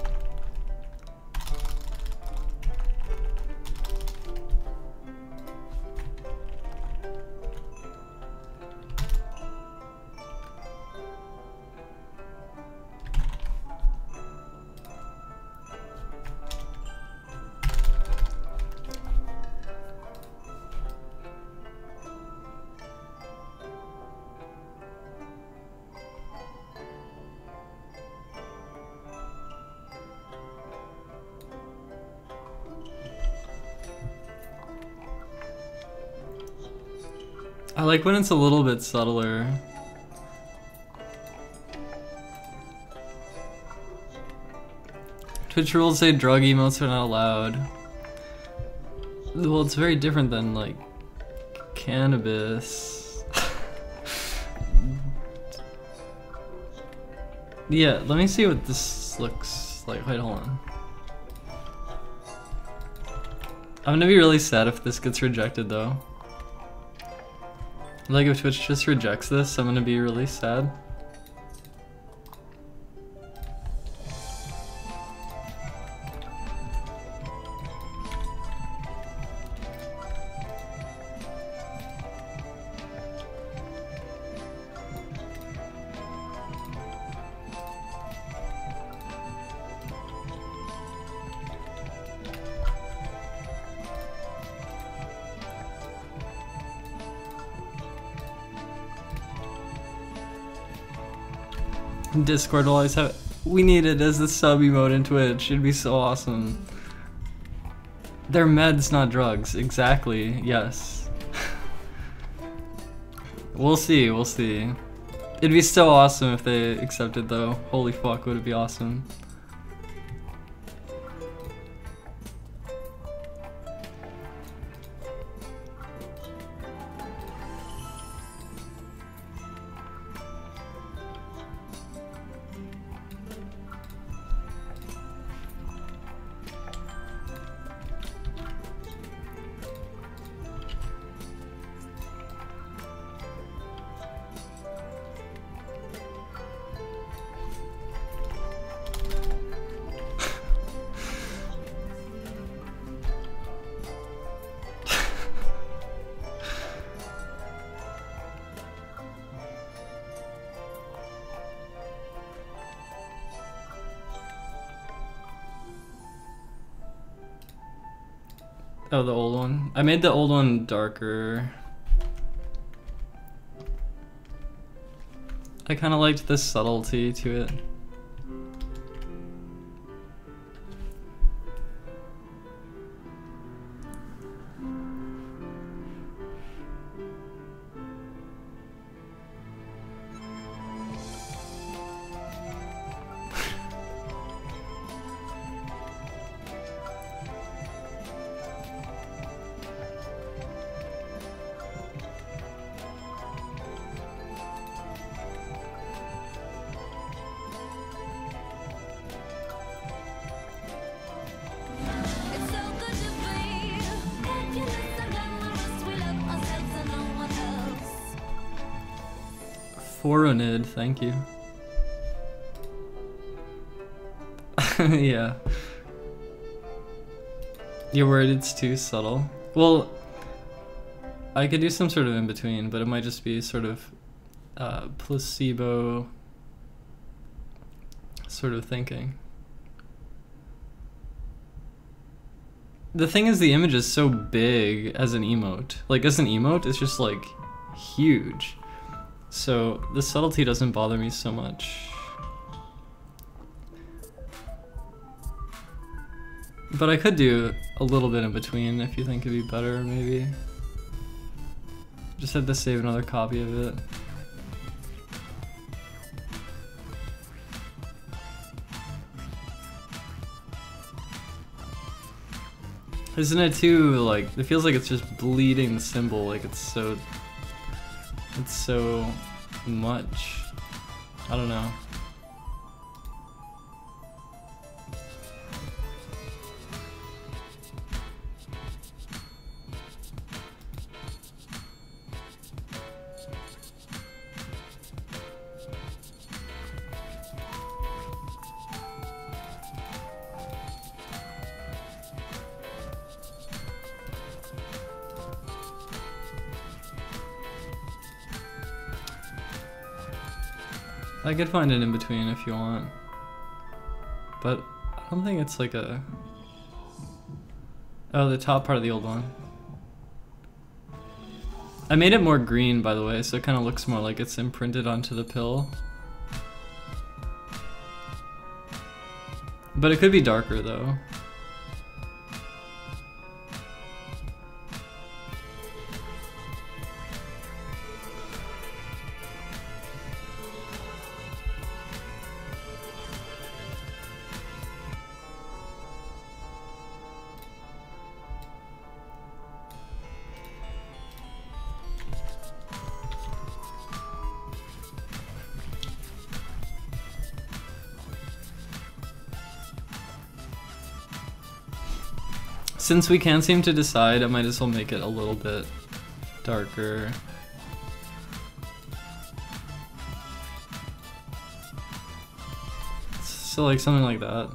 Like when it's a little bit subtler. Twitch rules say drug emotes are not allowed. Well, it's very different than like cannabis. yeah, let me see what this looks like. Wait, hold on. I'm gonna be really sad if this gets rejected though. Like if Twitch just rejects this, I'm gonna be really sad. Discord will always have. We need it as the sub emote in Twitch. It'd be so awesome. They're meds, not drugs. Exactly. Yes. we'll see. We'll see. It'd be so awesome if they accepted, though. Holy fuck, would it be awesome? I made the old one darker. I kind of liked the subtlety to it. It's too subtle? Well, I could do some sort of in between, but it might just be sort of uh, placebo sort of thinking. The thing is, the image is so big as an emote. Like, as an emote, it's just like huge. So the subtlety doesn't bother me so much. But I could do a little bit in between if you think it'd be better, maybe. Just had to save another copy of it. Isn't it too like it feels like it's just bleeding symbol like it's so it's so much. I don't know. I could find it in between if you want. But I don't think it's like a. Oh, the top part of the old one. I made it more green, by the way, so it kind of looks more like it's imprinted onto the pill. But it could be darker, though. Since we can't seem to decide, I might as well make it a little bit darker. So like something like that.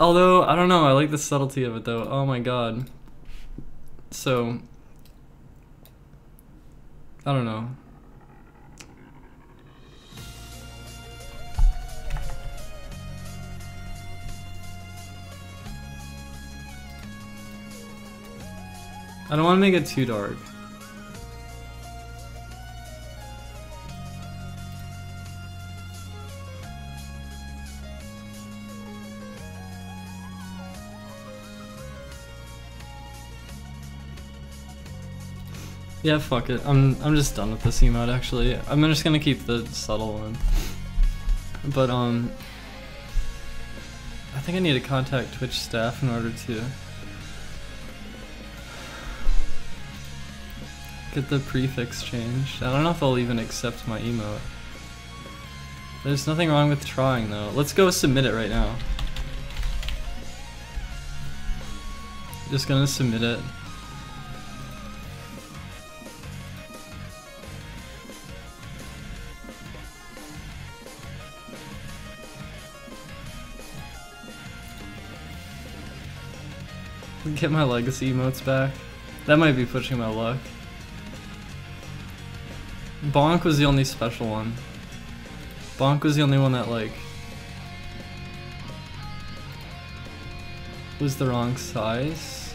Although, I don't know, I like the subtlety of it though. Oh my god. So, I don't know. I don't want to make it too dark. Yeah, fuck it. I'm I'm just done with this emote actually. I'm just gonna keep the subtle one. But um I think I need to contact Twitch staff in order to get the prefix changed. I don't know if they'll even accept my emote. There's nothing wrong with trying though. Let's go submit it right now. Just gonna submit it. Get my legacy emotes back. That might be pushing my luck. Bonk was the only special one. Bonk was the only one that like was the wrong size.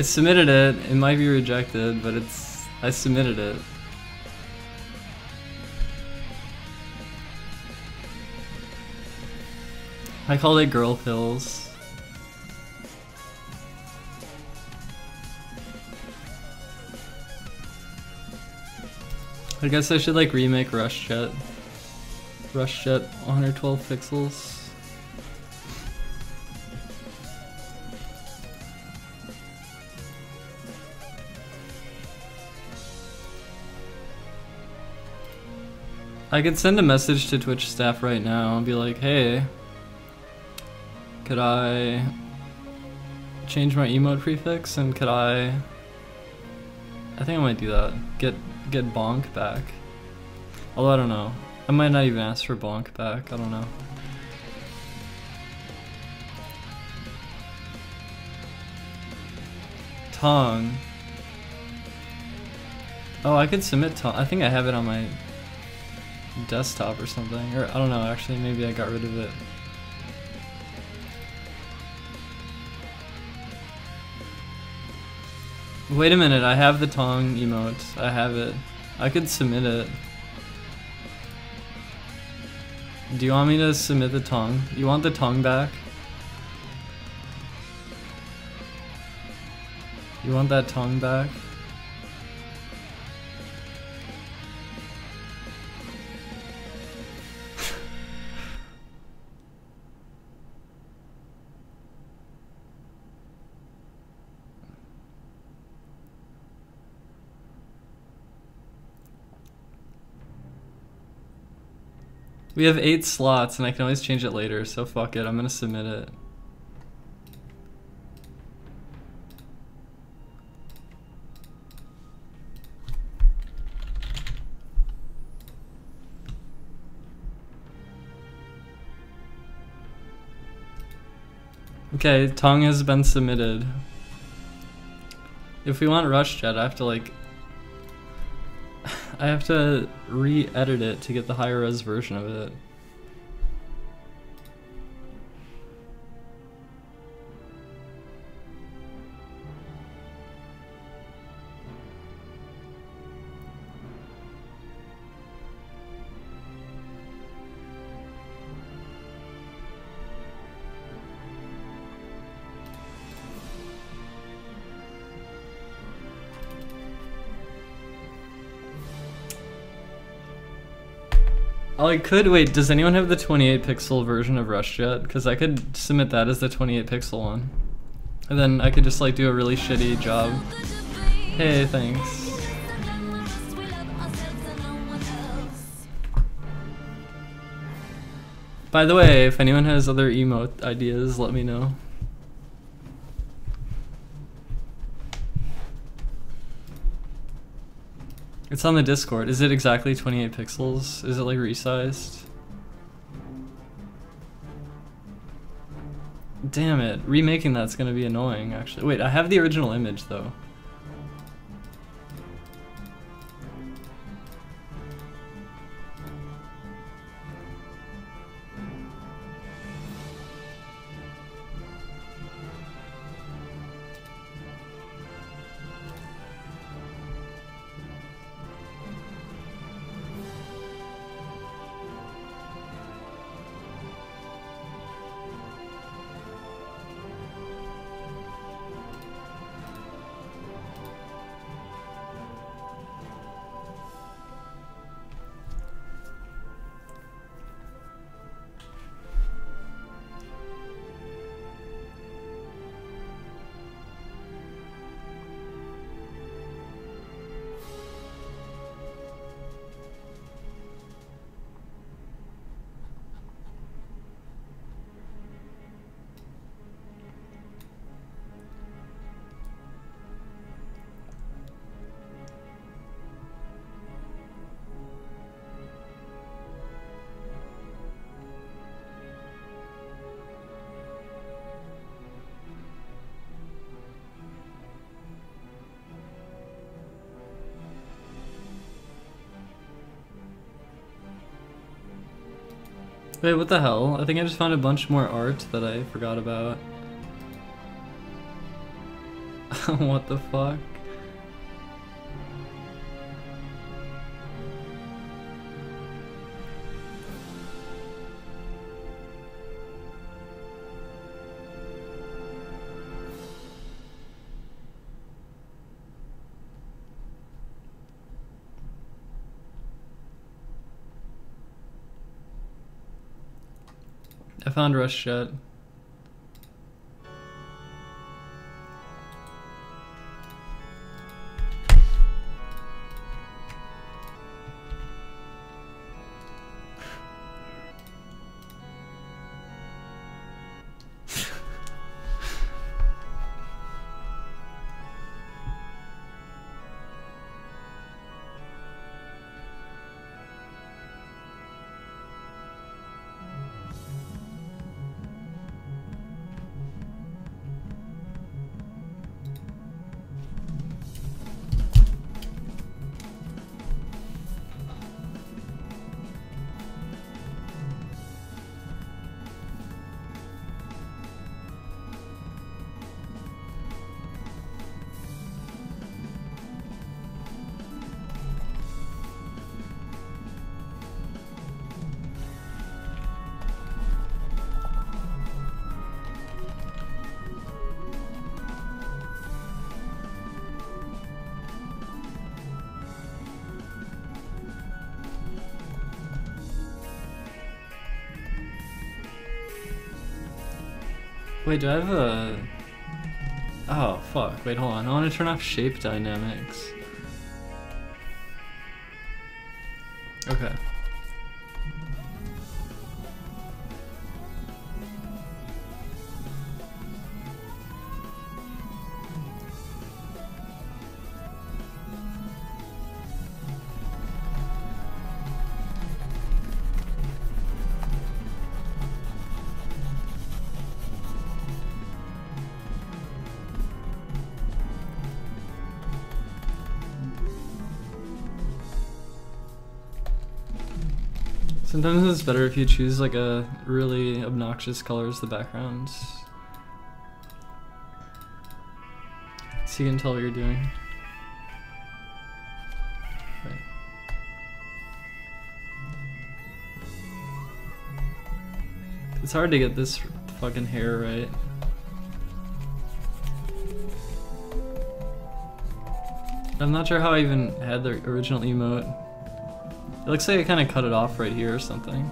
I submitted it. It might be rejected, but it's I submitted it. I called it girl pills. I guess I should like remake Rush Jet. Rush Jet 112 pixels. I could send a message to Twitch staff right now and be like, hey, could I change my emote prefix and could I, I think I might do that, get, get bonk back. Although I don't know, I might not even ask for bonk back, I don't know. Tongue. Oh, I could submit tongue, I think I have it on my desktop or something. Or I don't know, actually, maybe I got rid of it. Wait a minute, I have the Tongue emote. I have it. I could submit it. Do you want me to submit the tongue? You want the tongue back? You want that tongue back? We have eight slots and I can always change it later, so fuck it, I'm gonna submit it. Okay, tongue has been submitted. If we want Rush Jet, I have to like I have to re-edit it to get the higher res version of it. I could wait. Does anyone have the 28 pixel version of Rush Jet? Because I could submit that as the 28 pixel one, and then I could just like do a really shitty job. Hey, thanks. By the way, if anyone has other emote ideas, let me know. It's on the Discord. Is it exactly 28 pixels? Is it like resized? Damn it. Remaking that's gonna be annoying, actually. Wait, I have the original image, though. Wait, what the hell? I think I just found a bunch more art that I forgot about. what the fuck? I found Wait, do I have a... Oh, fuck. Wait, hold on. I want to turn off shape dynamics. Sometimes it's better if you choose like a really obnoxious color as the background. So you can tell what you're doing. Right. It's hard to get this fucking hair right. I'm not sure how I even had the original emote. It looks like I kind of cut it off right here or something.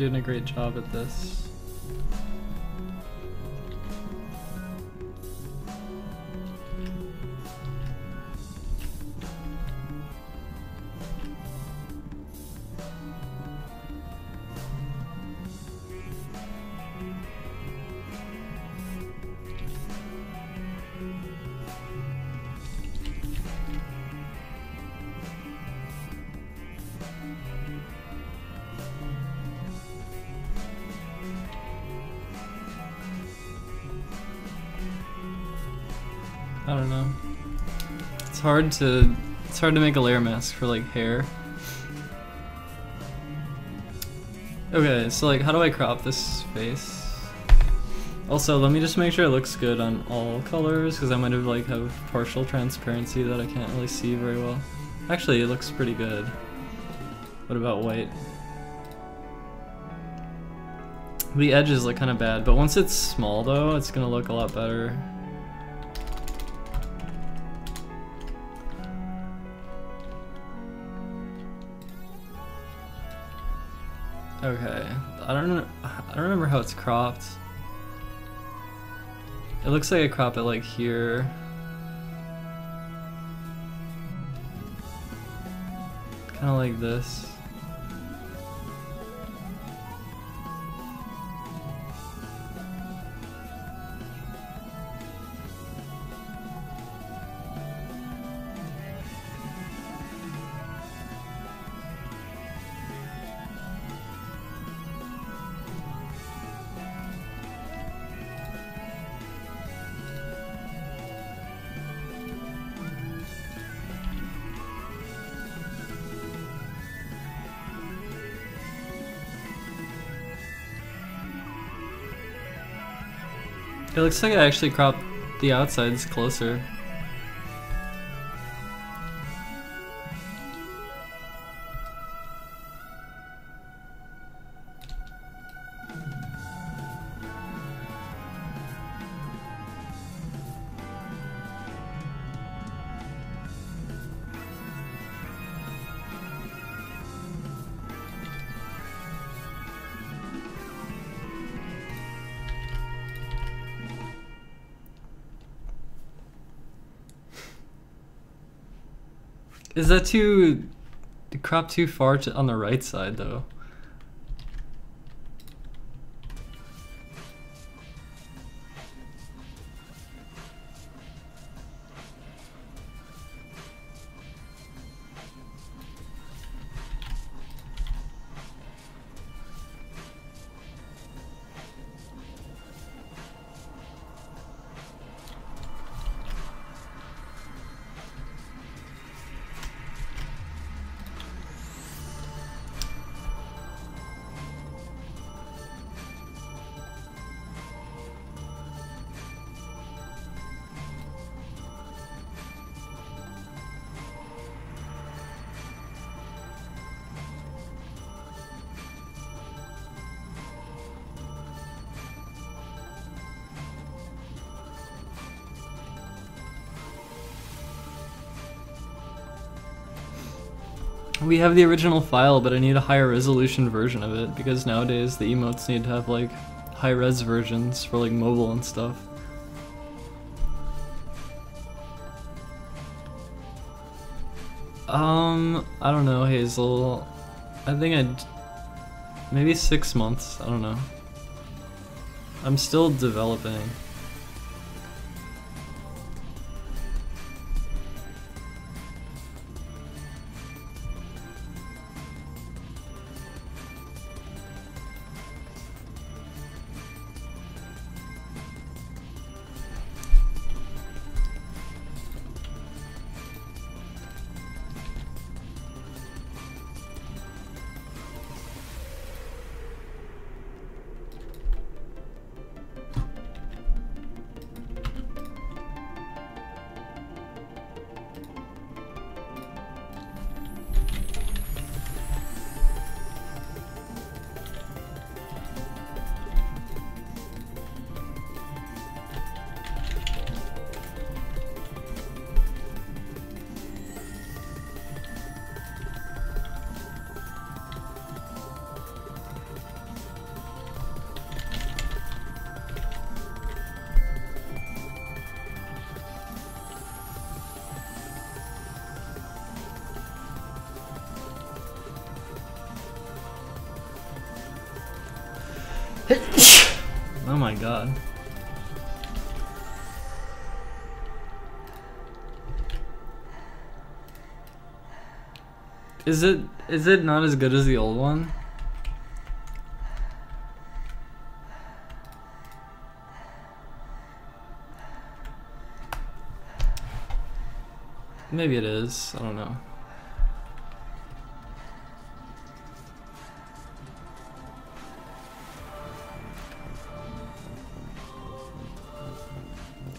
Doing a great job at this. Hard to it's hard to make a layer mask for like hair. Okay, so like how do I crop this face? Also, let me just make sure it looks good on all colors because I might have like have partial transparency that I can't really see very well. Actually, it looks pretty good. What about white? The edges look kind of bad, but once it's small though, it's gonna look a lot better. How it's cropped. It looks like I crop it like here. Kind of like this. It looks like I actually cropped the outsides closer. Is that too crop too far to, on the right side though? We have the original file, but I need a higher resolution version of it because nowadays the emotes need to have like high res versions for like mobile and stuff. Um, I don't know, Hazel. I think I'd maybe six months. I don't know. I'm still developing. Is it is it not as good as the old one? Maybe it is. I don't know.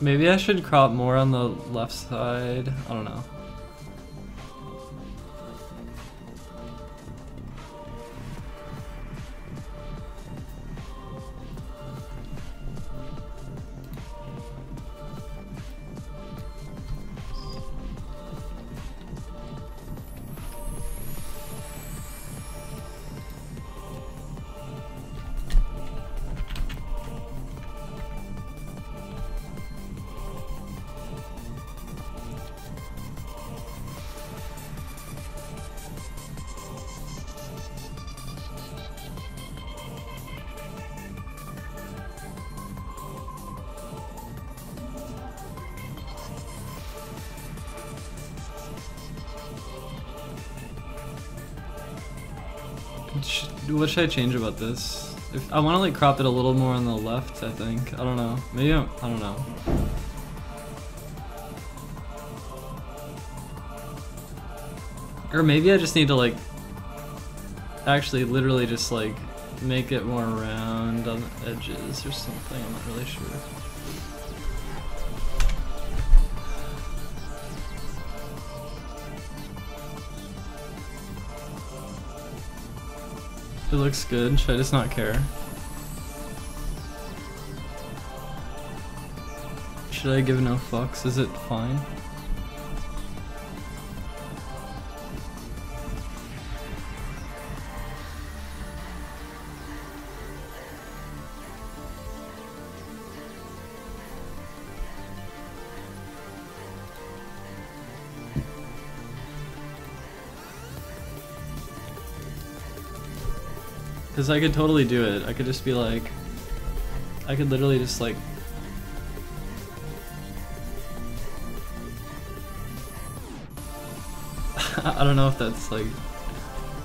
Maybe I should crop more on the left side. I don't know. Should I change about this? If I want to like crop it a little more on the left, I think. I don't know. Maybe I'm, I don't know. Or maybe I just need to like actually literally just like make it more round on the edges or something. I'm not really sure. It looks good. Should I just not care? Should I give no fucks? Is it fine? Because I could totally do it. I could just be like, I could literally just like. I don't know if that's like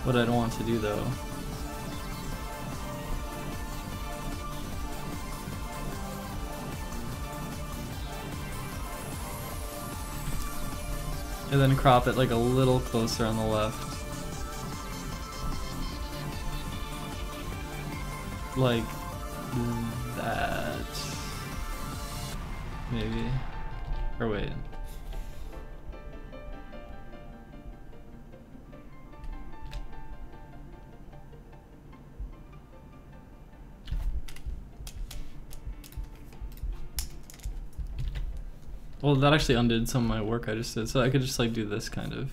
what I'd want to do though. And then crop it like a little closer on the left. Like that. Maybe. Or wait. Well that actually undid some of my work I just did so I could just like do this kind of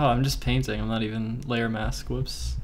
Oh, I'm just painting. I'm not even layer mask. Whoops.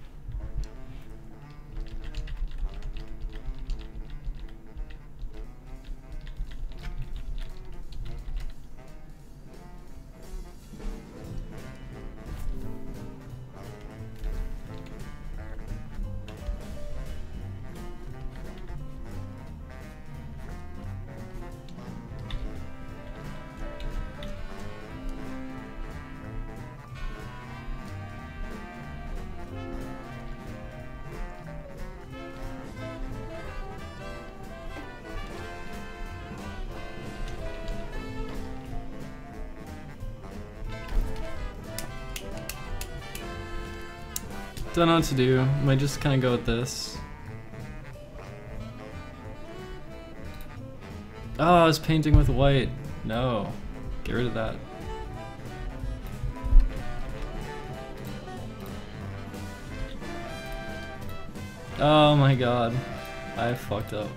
Don't know what to do. Might just kind of go with this. Oh, I was painting with white. No. Get rid of that. Oh my god. I fucked up.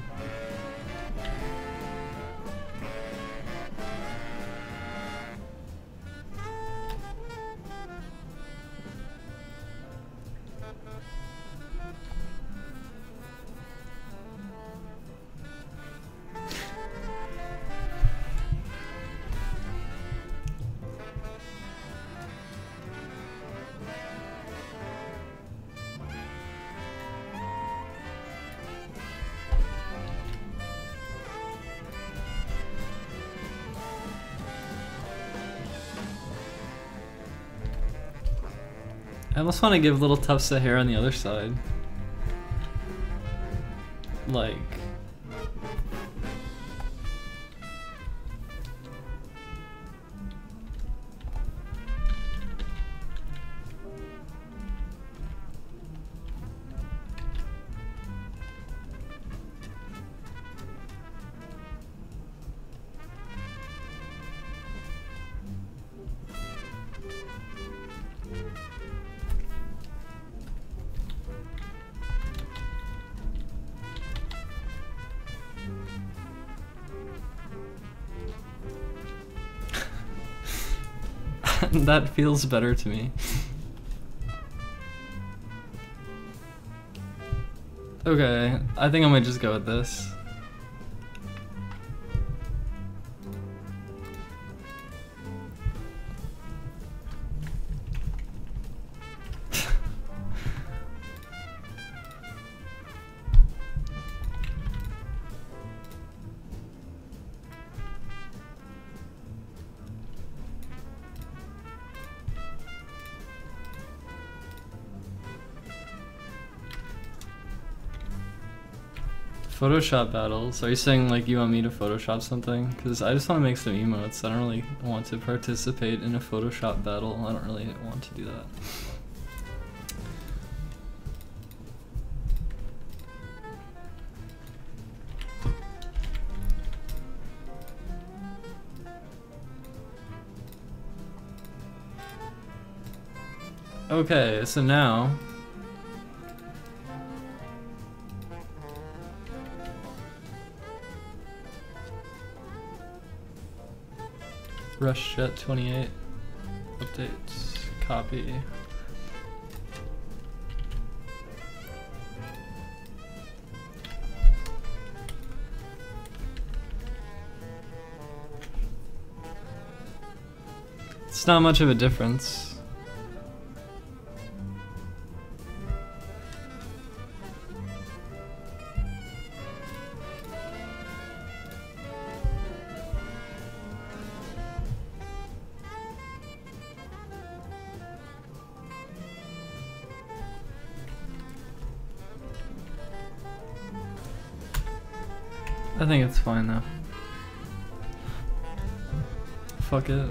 Almost want to give little tufts of hair on the other side. Like. That feels better to me. Okay, I think I might just go with this. Photoshop battles. Are you saying like you want me to Photoshop something? Because I just want to make some emotes. I don't really want to participate in a Photoshop battle. I don't really want to do that. Okay, so now Rush Jet 28 updates copy. It's not much of a difference. I think it's fine though. Fuck it.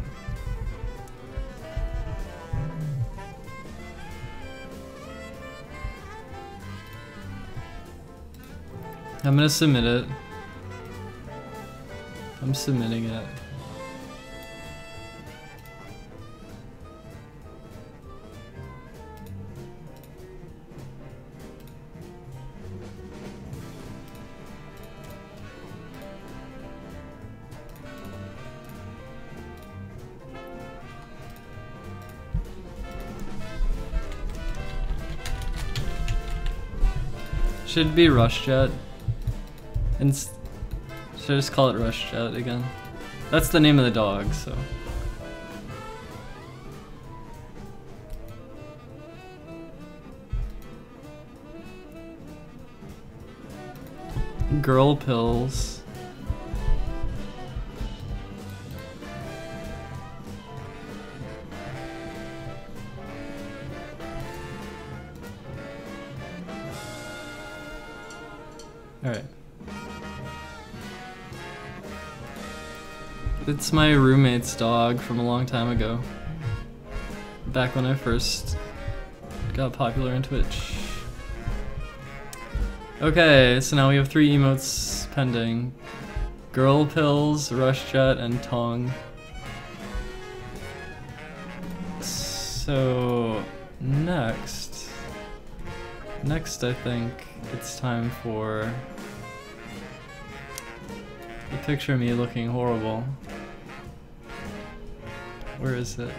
I'm gonna submit it. I'm submitting it. Should be Rush Jet. And should I just call it Rush Jet again? That's the name of the dog, so. Girl pills. It's my roommate's dog from a long time ago. Back when I first got popular on Twitch. Okay, so now we have three emotes pending. Girl Pills, Rush Jet, and Tong. So next next I think it's time for the picture of me looking horrible. Where is it?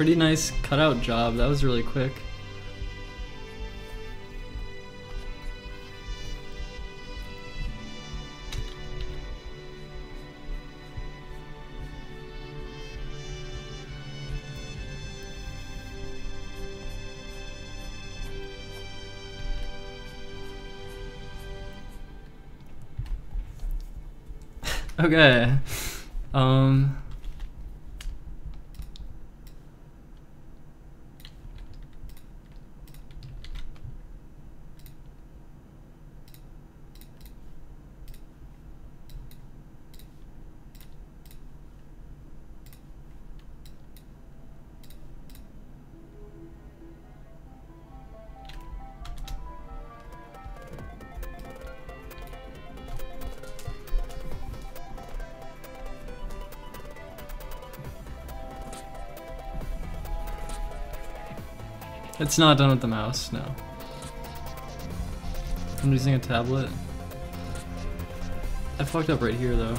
Pretty nice cutout job. That was really quick. Okay. Um. It's not done with the mouse, no. I'm using a tablet. I fucked up right here though.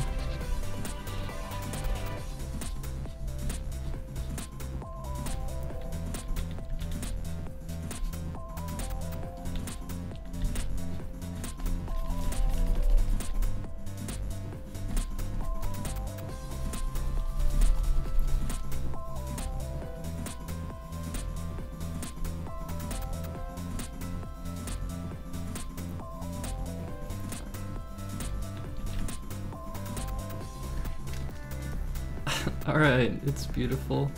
Beautiful.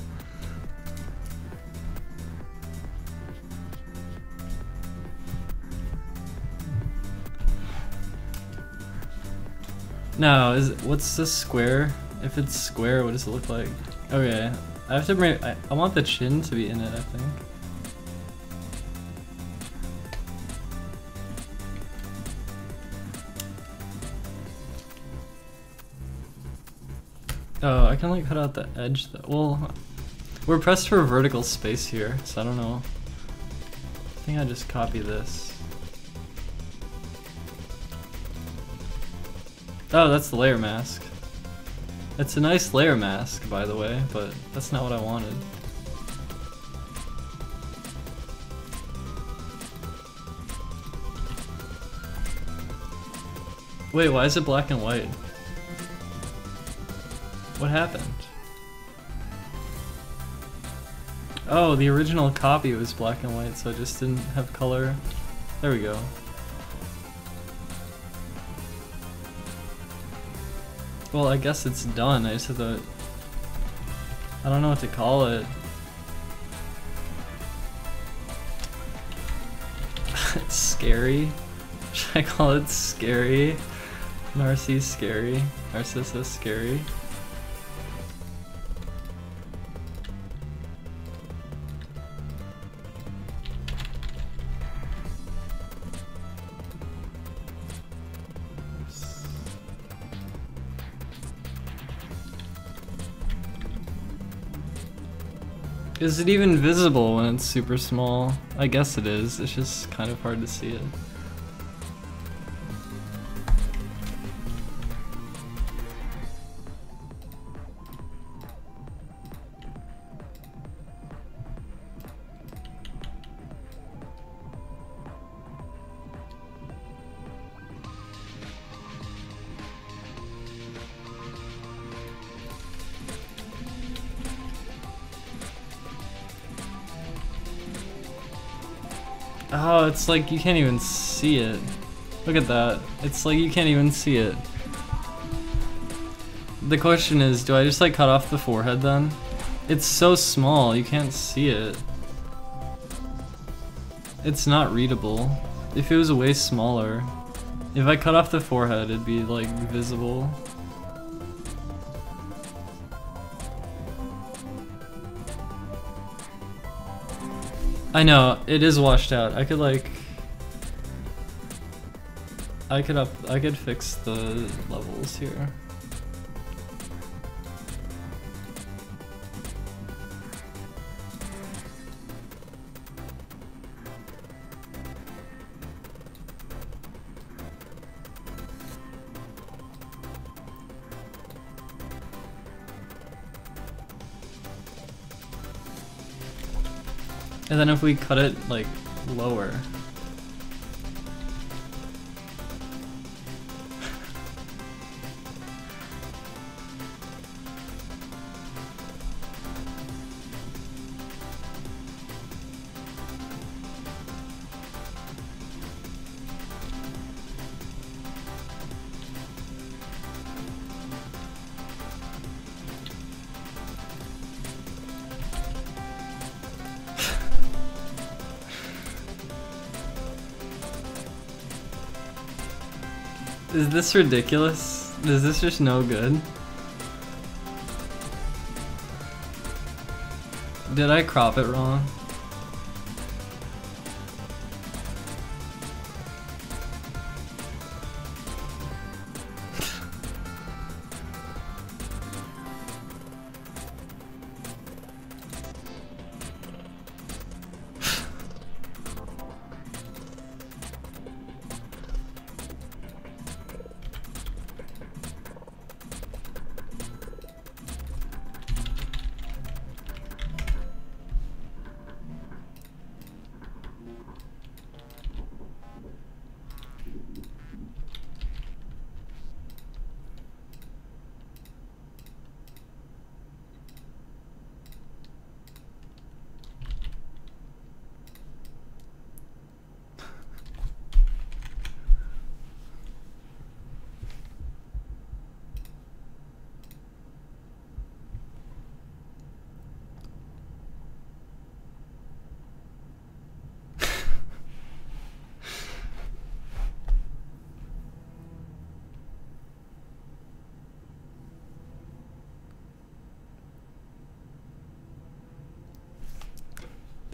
No, is what's this square? If it's square, what does it look like? Okay, I have to bring. I, I want the chin to be in it. I think. Can like cut out the edge though. Well, we're pressed for vertical space here, so I don't know. I think I just copy this. Oh, that's the layer mask. It's a nice layer mask, by the way, but that's not what I wanted. Wait, why is it black and white? What happened? Oh, the original copy was black and white, so I just didn't have color. There we go. Well, I guess it's done. I just have to... I don't know what to call it. it's scary. Should I call it scary? Narcissus scary. Narcissus scary. Is it even visible when it's super small? I guess it is, it's just kind of hard to see it. Oh, it's like you can't even see it. Look at that. It's like you can't even see it. The question is, do I just like cut off the forehead then? It's so small, you can't see it. It's not readable. If it was way smaller, if I cut off the forehead, it'd be like visible. I know, it is washed out. I could like I could up I could fix the levels here. And then if we cut it like lower. This ridiculous? Is this just no good? Did I crop it wrong?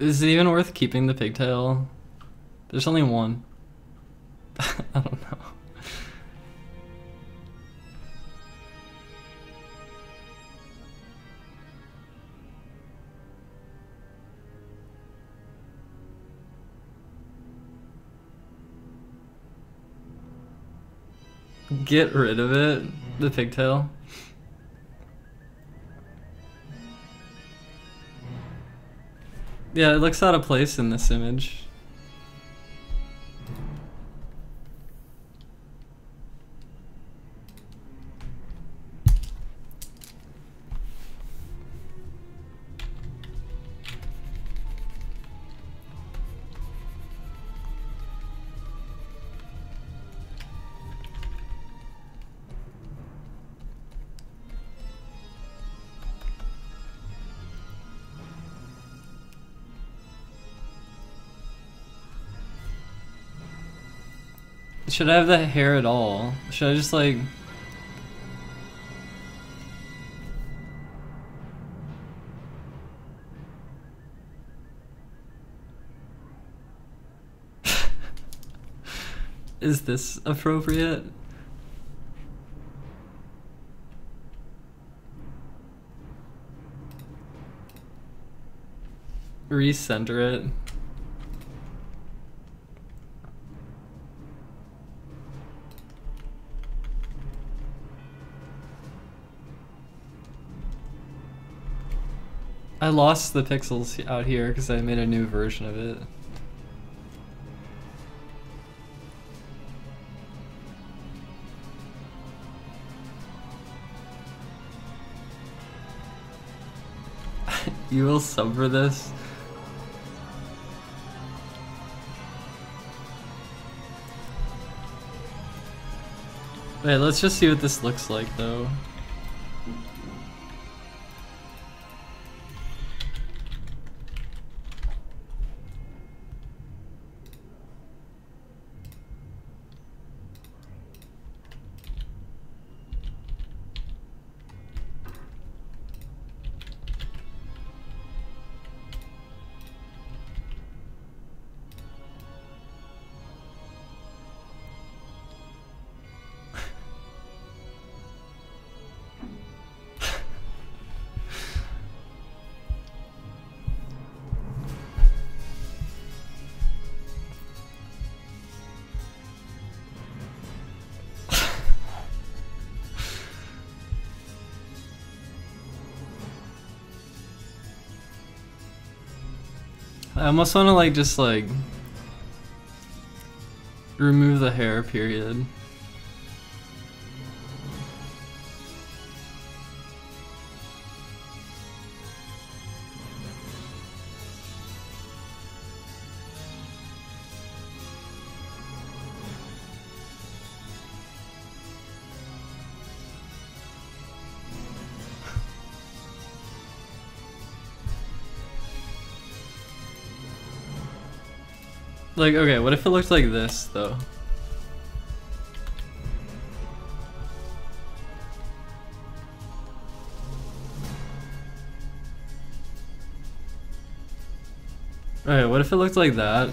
Is it even worth keeping the pigtail? There's only one. I don't know. Get rid of it, the pigtail. Yeah, it looks out of place in this image. Should I have the hair at all? Should I just like Is this appropriate? Recenter it. I lost the pixels out here because I made a new version of it. you will sub for this? Wait, let's just see what this looks like though. Almost want to like just like remove the hair period. Like, okay, what if it looked like this, though? Alright, what if it looked like that?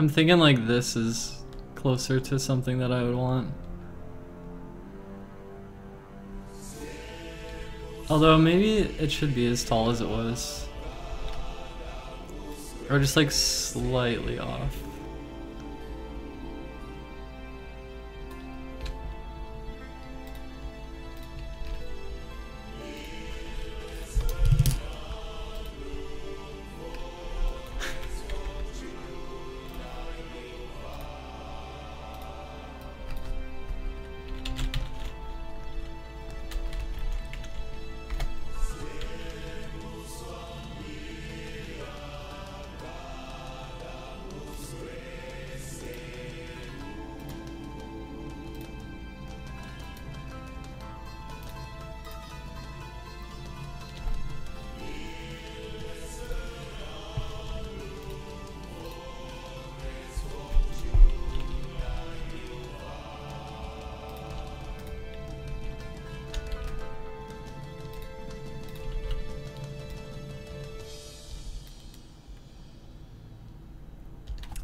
I'm thinking like this is closer to something that I would want. Although maybe it should be as tall as it was. Or just like slightly off.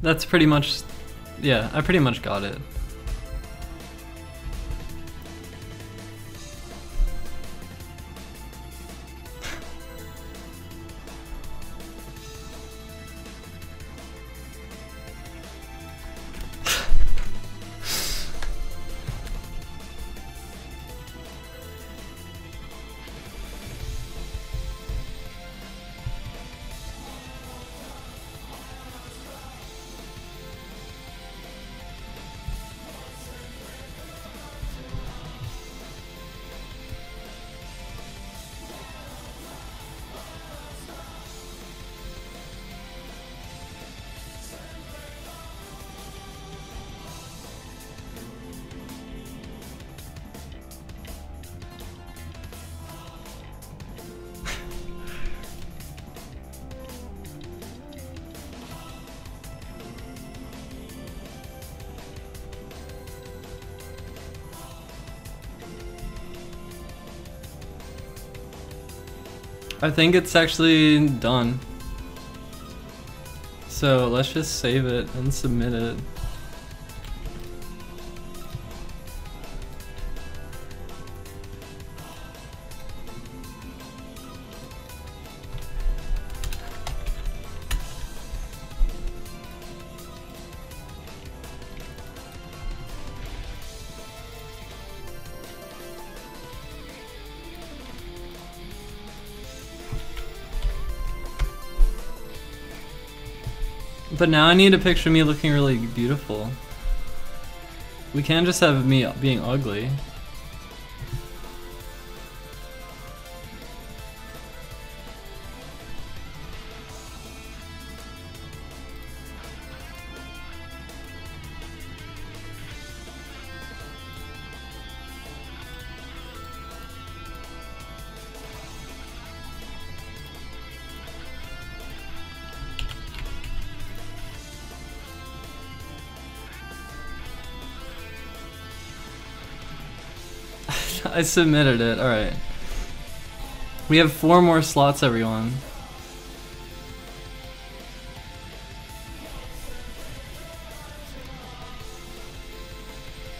That's pretty much, yeah, I pretty much got it. I think it's actually done. So let's just save it and submit it. But now I need a picture of me looking really beautiful. We can't just have me being ugly. I submitted it. All right. We have four more slots, everyone.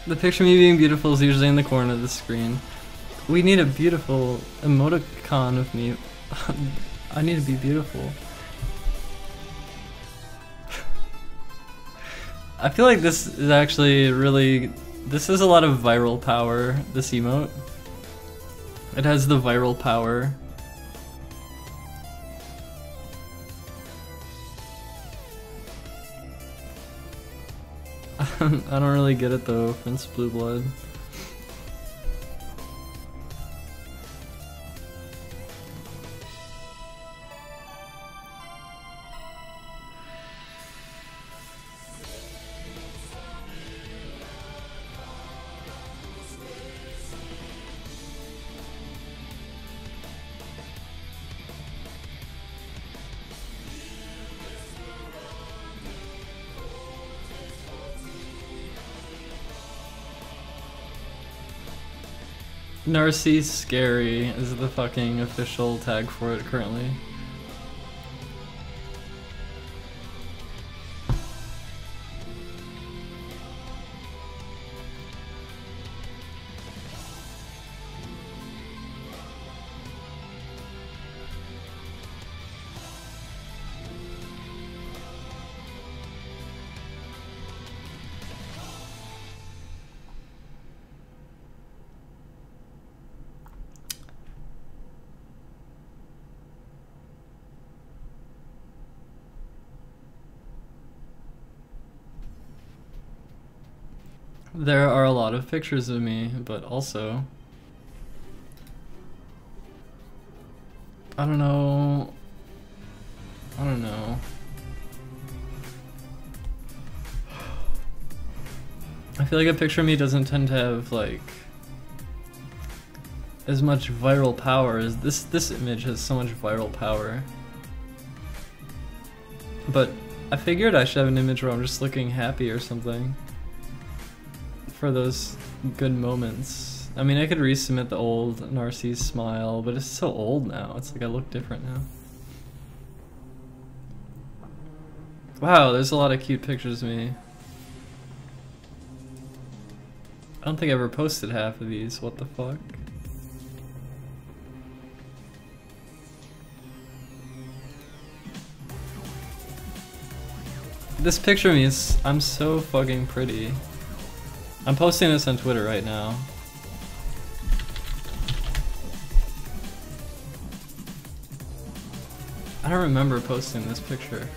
The picture of me being beautiful is usually in the corner of the screen. We need a beautiful emoticon of me. I need to be beautiful. I feel like this is actually really. This is a lot of viral power, this emote. It has the viral power. I don't really get it though, Prince Blue Blood. Narcisse Scary is the fucking official tag for it currently. Of pictures of me, but also. I don't know. I don't know. I feel like a picture of me doesn't tend to have like as much viral power as this this image has so much viral power. But I figured I should have an image where I'm just looking happy or something for those good moments. I mean, I could resubmit the old Narcisse smile, but it's so old now. It's like I look different now. Wow, there's a lot of cute pictures of me. I don't think I ever posted half of these. What the fuck? This picture of me is. I'm so fucking pretty. I'm posting this on Twitter right now. I don't remember posting this picture.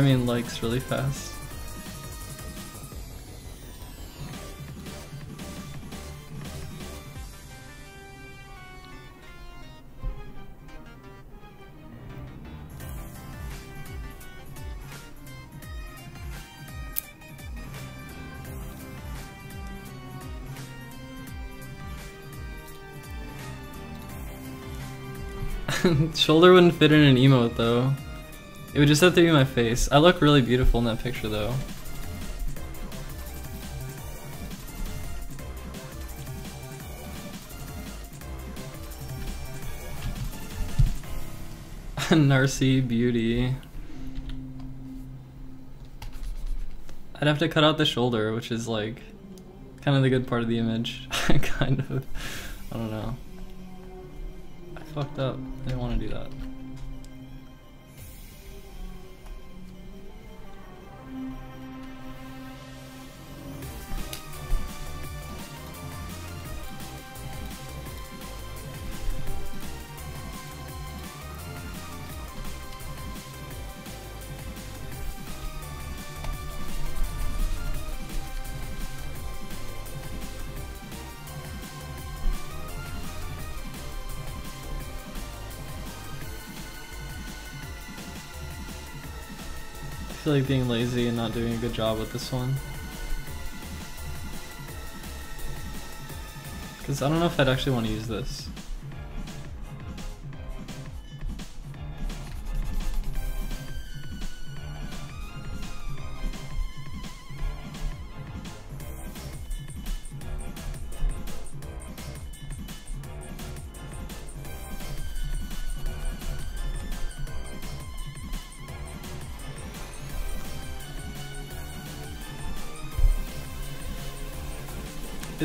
farming likes really fast. Shoulder wouldn't fit in an emote though. It would just have to be my face. I look really beautiful in that picture though. Narcy beauty. I'd have to cut out the shoulder, which is like kind of the good part of the image. kind of. I don't know. I fucked up. I didn't want to do that. Feel like being lazy and not doing a good job with this one. Because I don't know if I'd actually want to use this.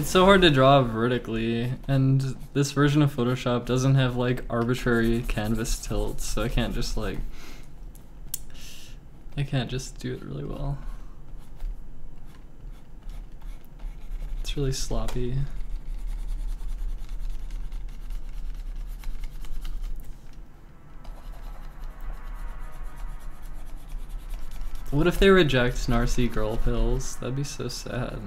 It's so hard to draw vertically, and this version of Photoshop doesn't have like arbitrary canvas tilts, so I can't just like. I can't just do it really well. It's really sloppy. What if they reject Narcy girl pills? That'd be so sad.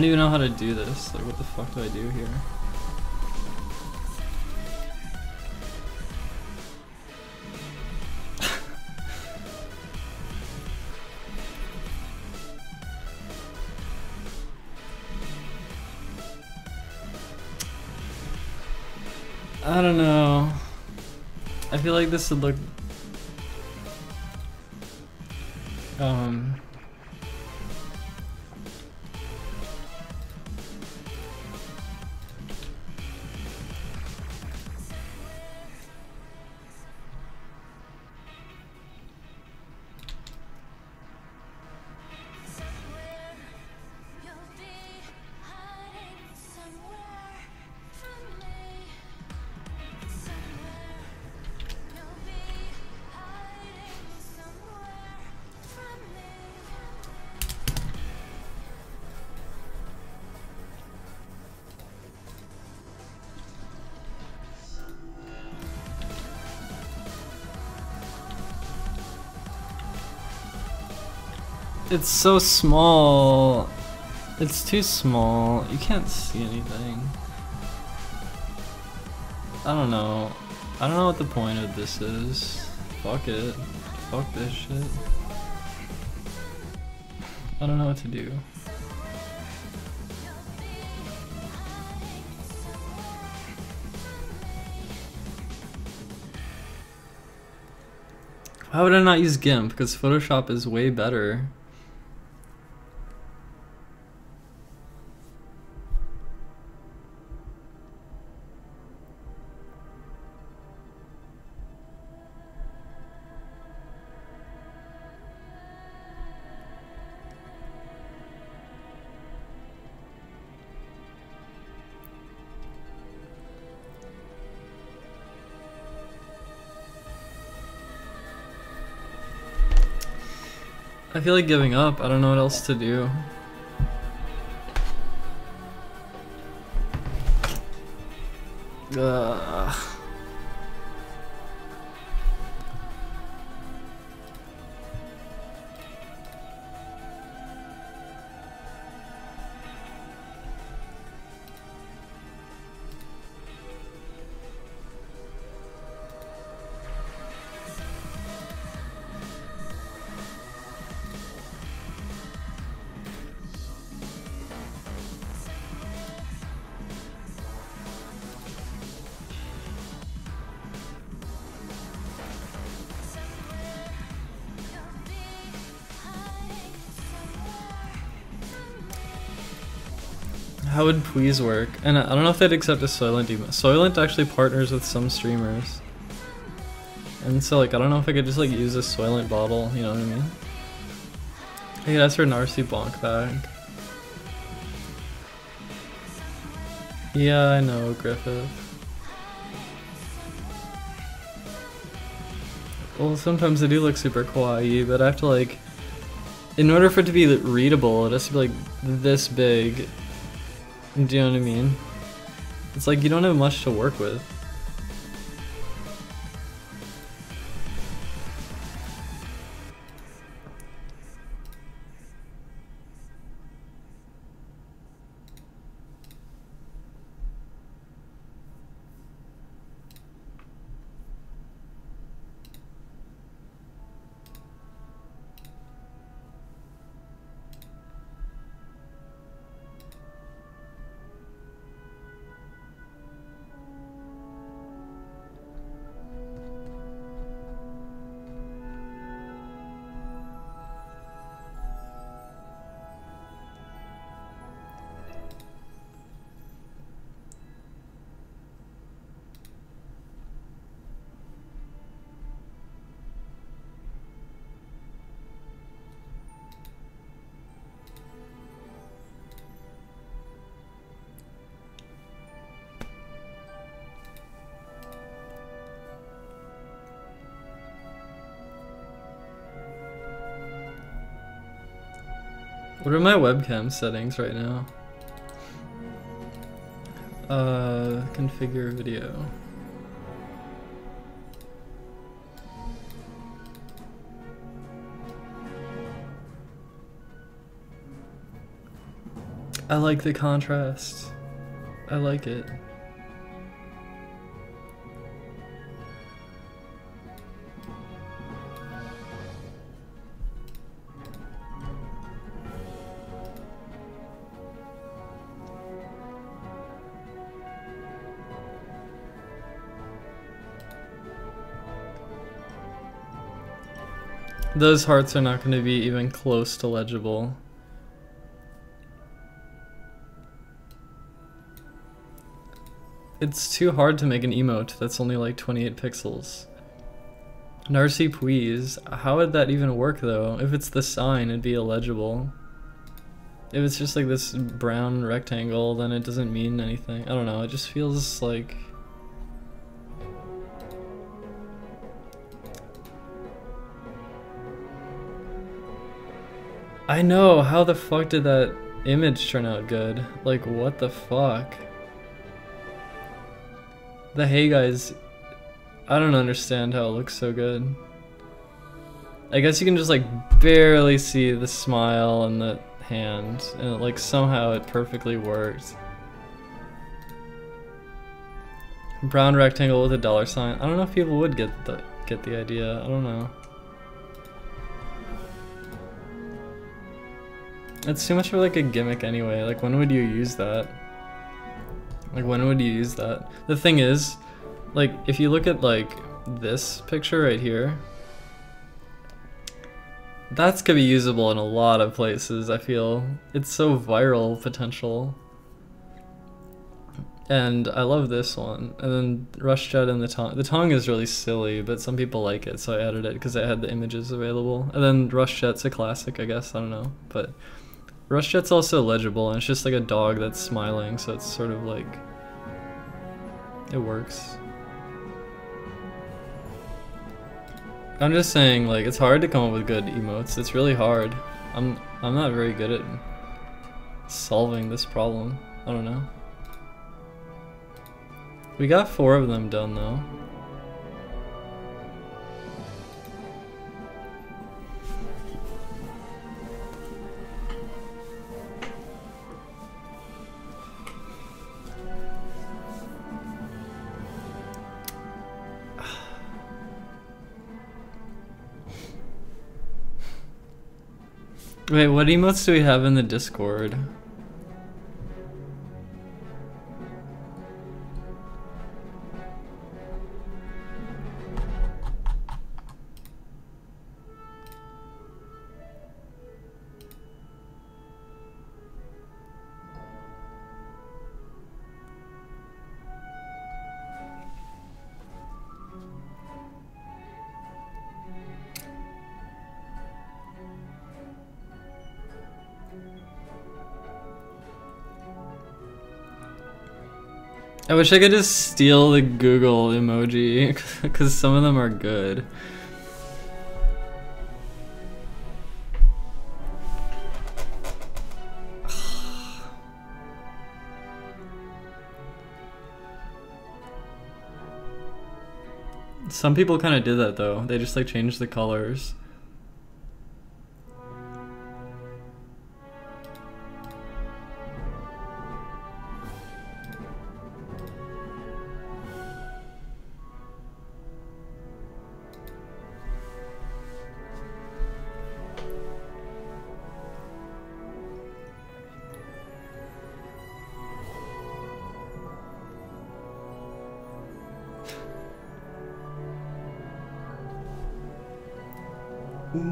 Don't even know how to do this. Like, what the fuck do I do here? I don't know. I feel like this would look. Um. It's so small. It's too small. You can't see anything. I don't know. I don't know what the point of this is. Fuck it. Fuck this shit. I don't know what to do. Why would I not use GIMP? Because Photoshop is way better. I feel like giving up. I don't know what else to do. Ugh. Please work? And I don't know if they'd accept a Soylent email. Soylent actually partners with some streamers. And so like I don't know if I could just like use a Soylent bottle, you know what I mean? Hey, that's for Narcy Bonk bag. Yeah, I know, Griffith. Well, sometimes they do look super kawaii, but I have to like, in order for it to be readable, it has to be like this big. Do you know what I mean? It's like you don't have much to work with. What are my webcam settings right now? Uh, configure video. I like the contrast. I like it. Those hearts are not going to be even close to legible. It's too hard to make an emote that's only like 28 pixels. Narcy please. How would that even work though? If it's the sign, it'd be illegible. If it's just like this brown rectangle, then it doesn't mean anything. I don't know, it just feels like... I know, how the fuck did that image turn out good? Like, what the fuck? The Hey Guys, I don't understand how it looks so good. I guess you can just like barely see the smile and the hand, and it, like somehow it perfectly worked. Brown rectangle with a dollar sign. I don't know if people would get the get the idea. I don't know. It's too much of like a gimmick anyway. Like when would you use that? Like when would you use that? The thing is, like if you look at like this picture right here, that's gonna be usable in a lot of places, I feel. It's so viral potential. And I love this one. And then Rush Jet and the tongue. The tongue is really silly, but some people like it, so I added it because I had the images available. And then Rush Jet's a classic, I guess. I don't know. But Rush Jet's also legible, and it's just like a dog that's smiling, so it's sort of like. It works. I'm just saying, like, it's hard to come up with good emotes. It's really hard. I'm I'm not very good at solving this problem. I don't know. We got four of them done though. Wait, what emotes do we have in the Discord? I wish I could just steal the Google emoji because some of them are good. Some people kind of did that though. They just like changed the colors.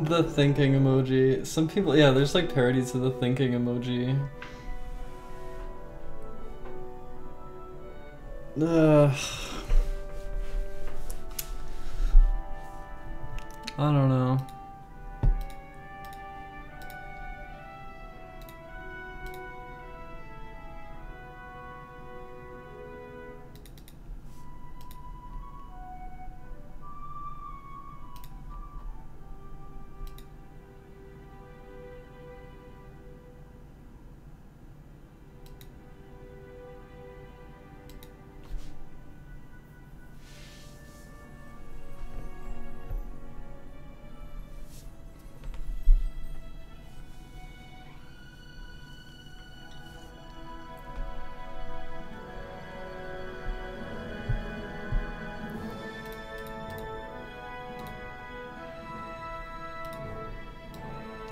The thinking emoji. Some people, yeah, there's like parodies of the thinking emoji. Ugh. I don't know.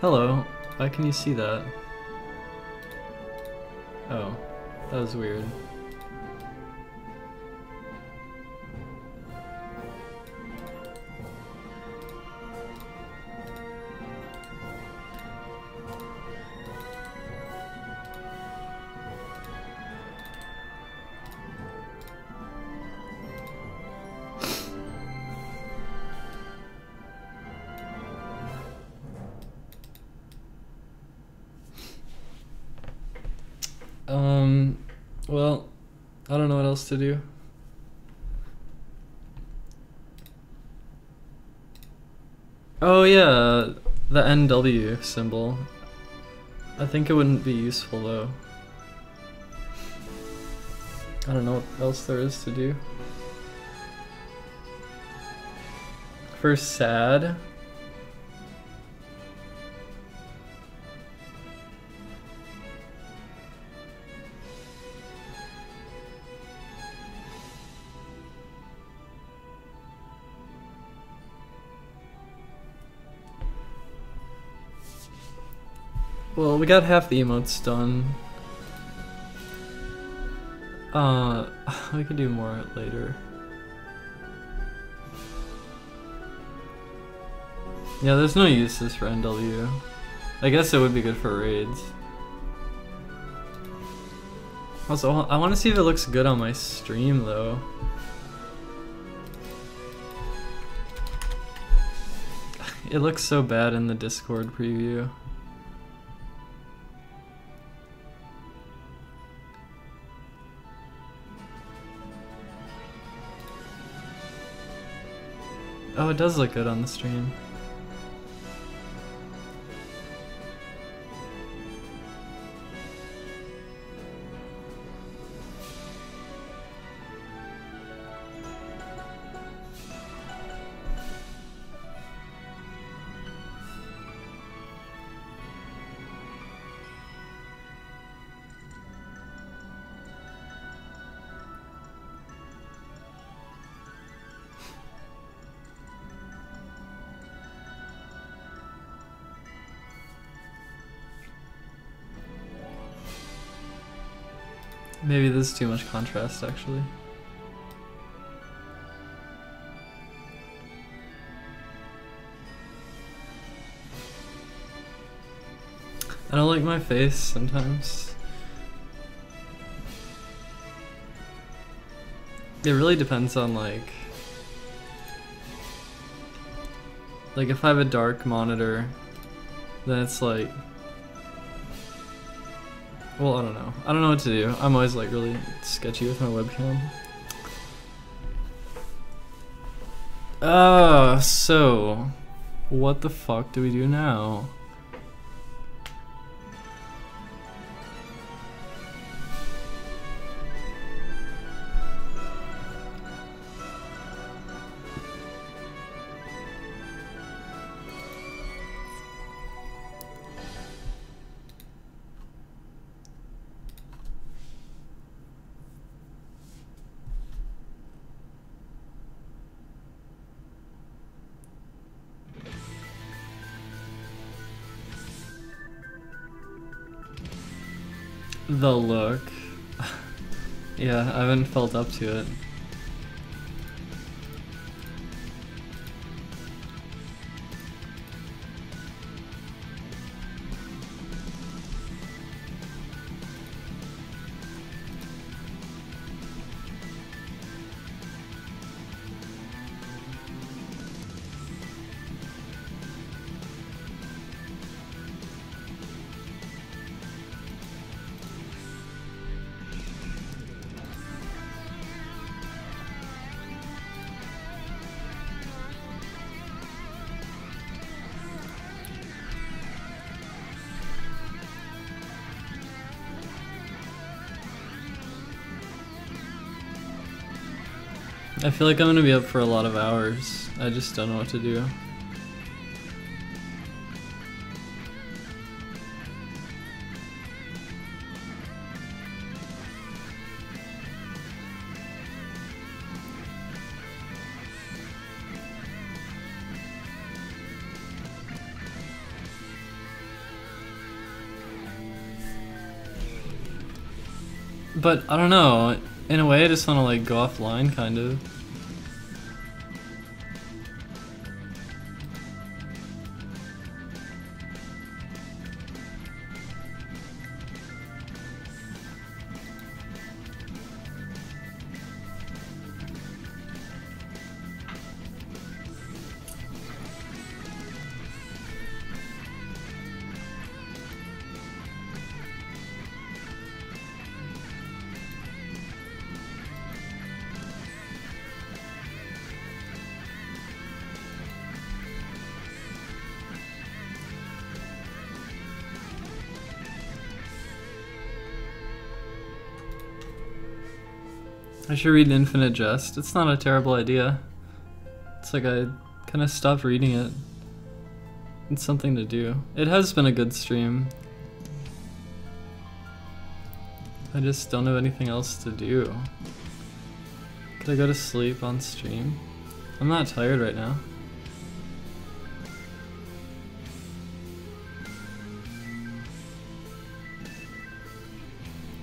Hello. Why can you see that? Oh, that was weird. NW symbol. I think it wouldn't be useful though. I don't know what else there is to do. For sad. We got half the emotes done. Uh, we can do more later. Yeah, there's no uses for NW. I guess it would be good for raids. Also, I want to see if it looks good on my stream though. It looks so bad in the Discord preview. Oh, it does look good on the stream. There's too much contrast actually. I don't like my face sometimes. It really depends on like like if I have a dark monitor then it's like well, I don't know. I don't know what to do. I'm always like really sketchy with my webcam. Uh, so what the fuck do we do now? The look. yeah, I haven't felt up to it. I feel like I'm gonna be up for a lot of hours. I just don't know what to do. But I don't know. In a way, I just want to like go offline, kind of. Should read Infinite Jest. It's not a terrible idea. It's like I kind of stopped reading it. It's something to do. It has been a good stream. I just don't have anything else to do. Could I go to sleep on stream? I'm not tired right now.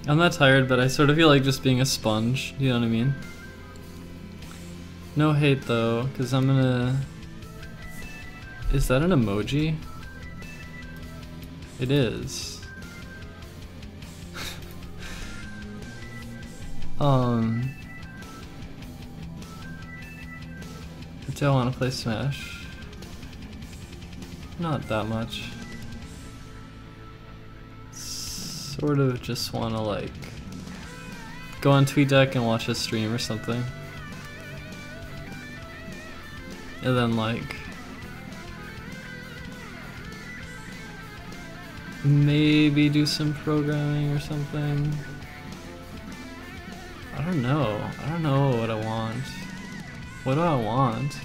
I'm not tired, but I sort of feel like just being a sponge. You know what I mean? No hate though, because I'm gonna. Is that an emoji? It is. um. Do I want to play Smash? Not that much. Sort of just want to like go on TweetDeck and watch a stream or something. And then like maybe do some programming or something. I don't know. I don't know what I want. What do I want?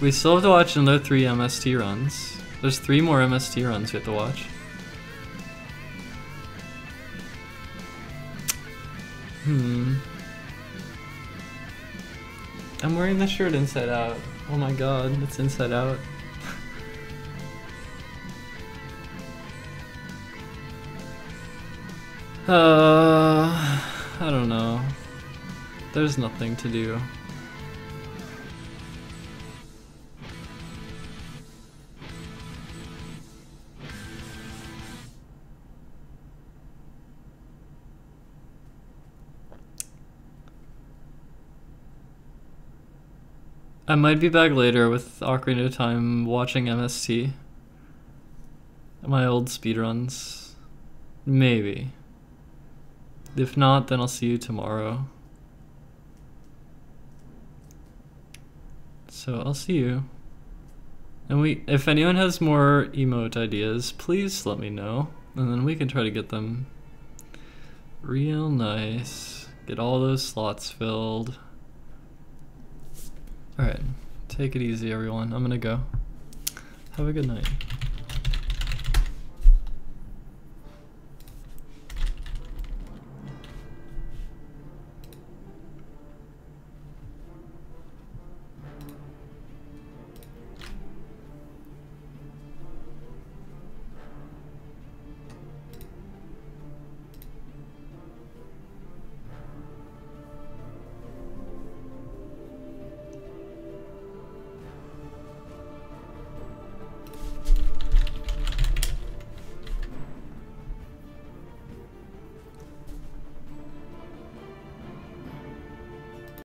We still have to watch another three MST runs. There's three more MST runs we have to watch. Hmm. I'm wearing the shirt inside out. Oh my god, it's inside out. Uh, I don't know. There's nothing to do. I might be back later with Ocarina of Time watching MST. My old speedruns. Maybe. If not, then I'll see you tomorrow. So I'll see you. And we if anyone has more emote ideas, please let me know. And then we can try to get them real nice. Get all those slots filled. Alright. Take it easy everyone. I'm gonna go. Have a good night.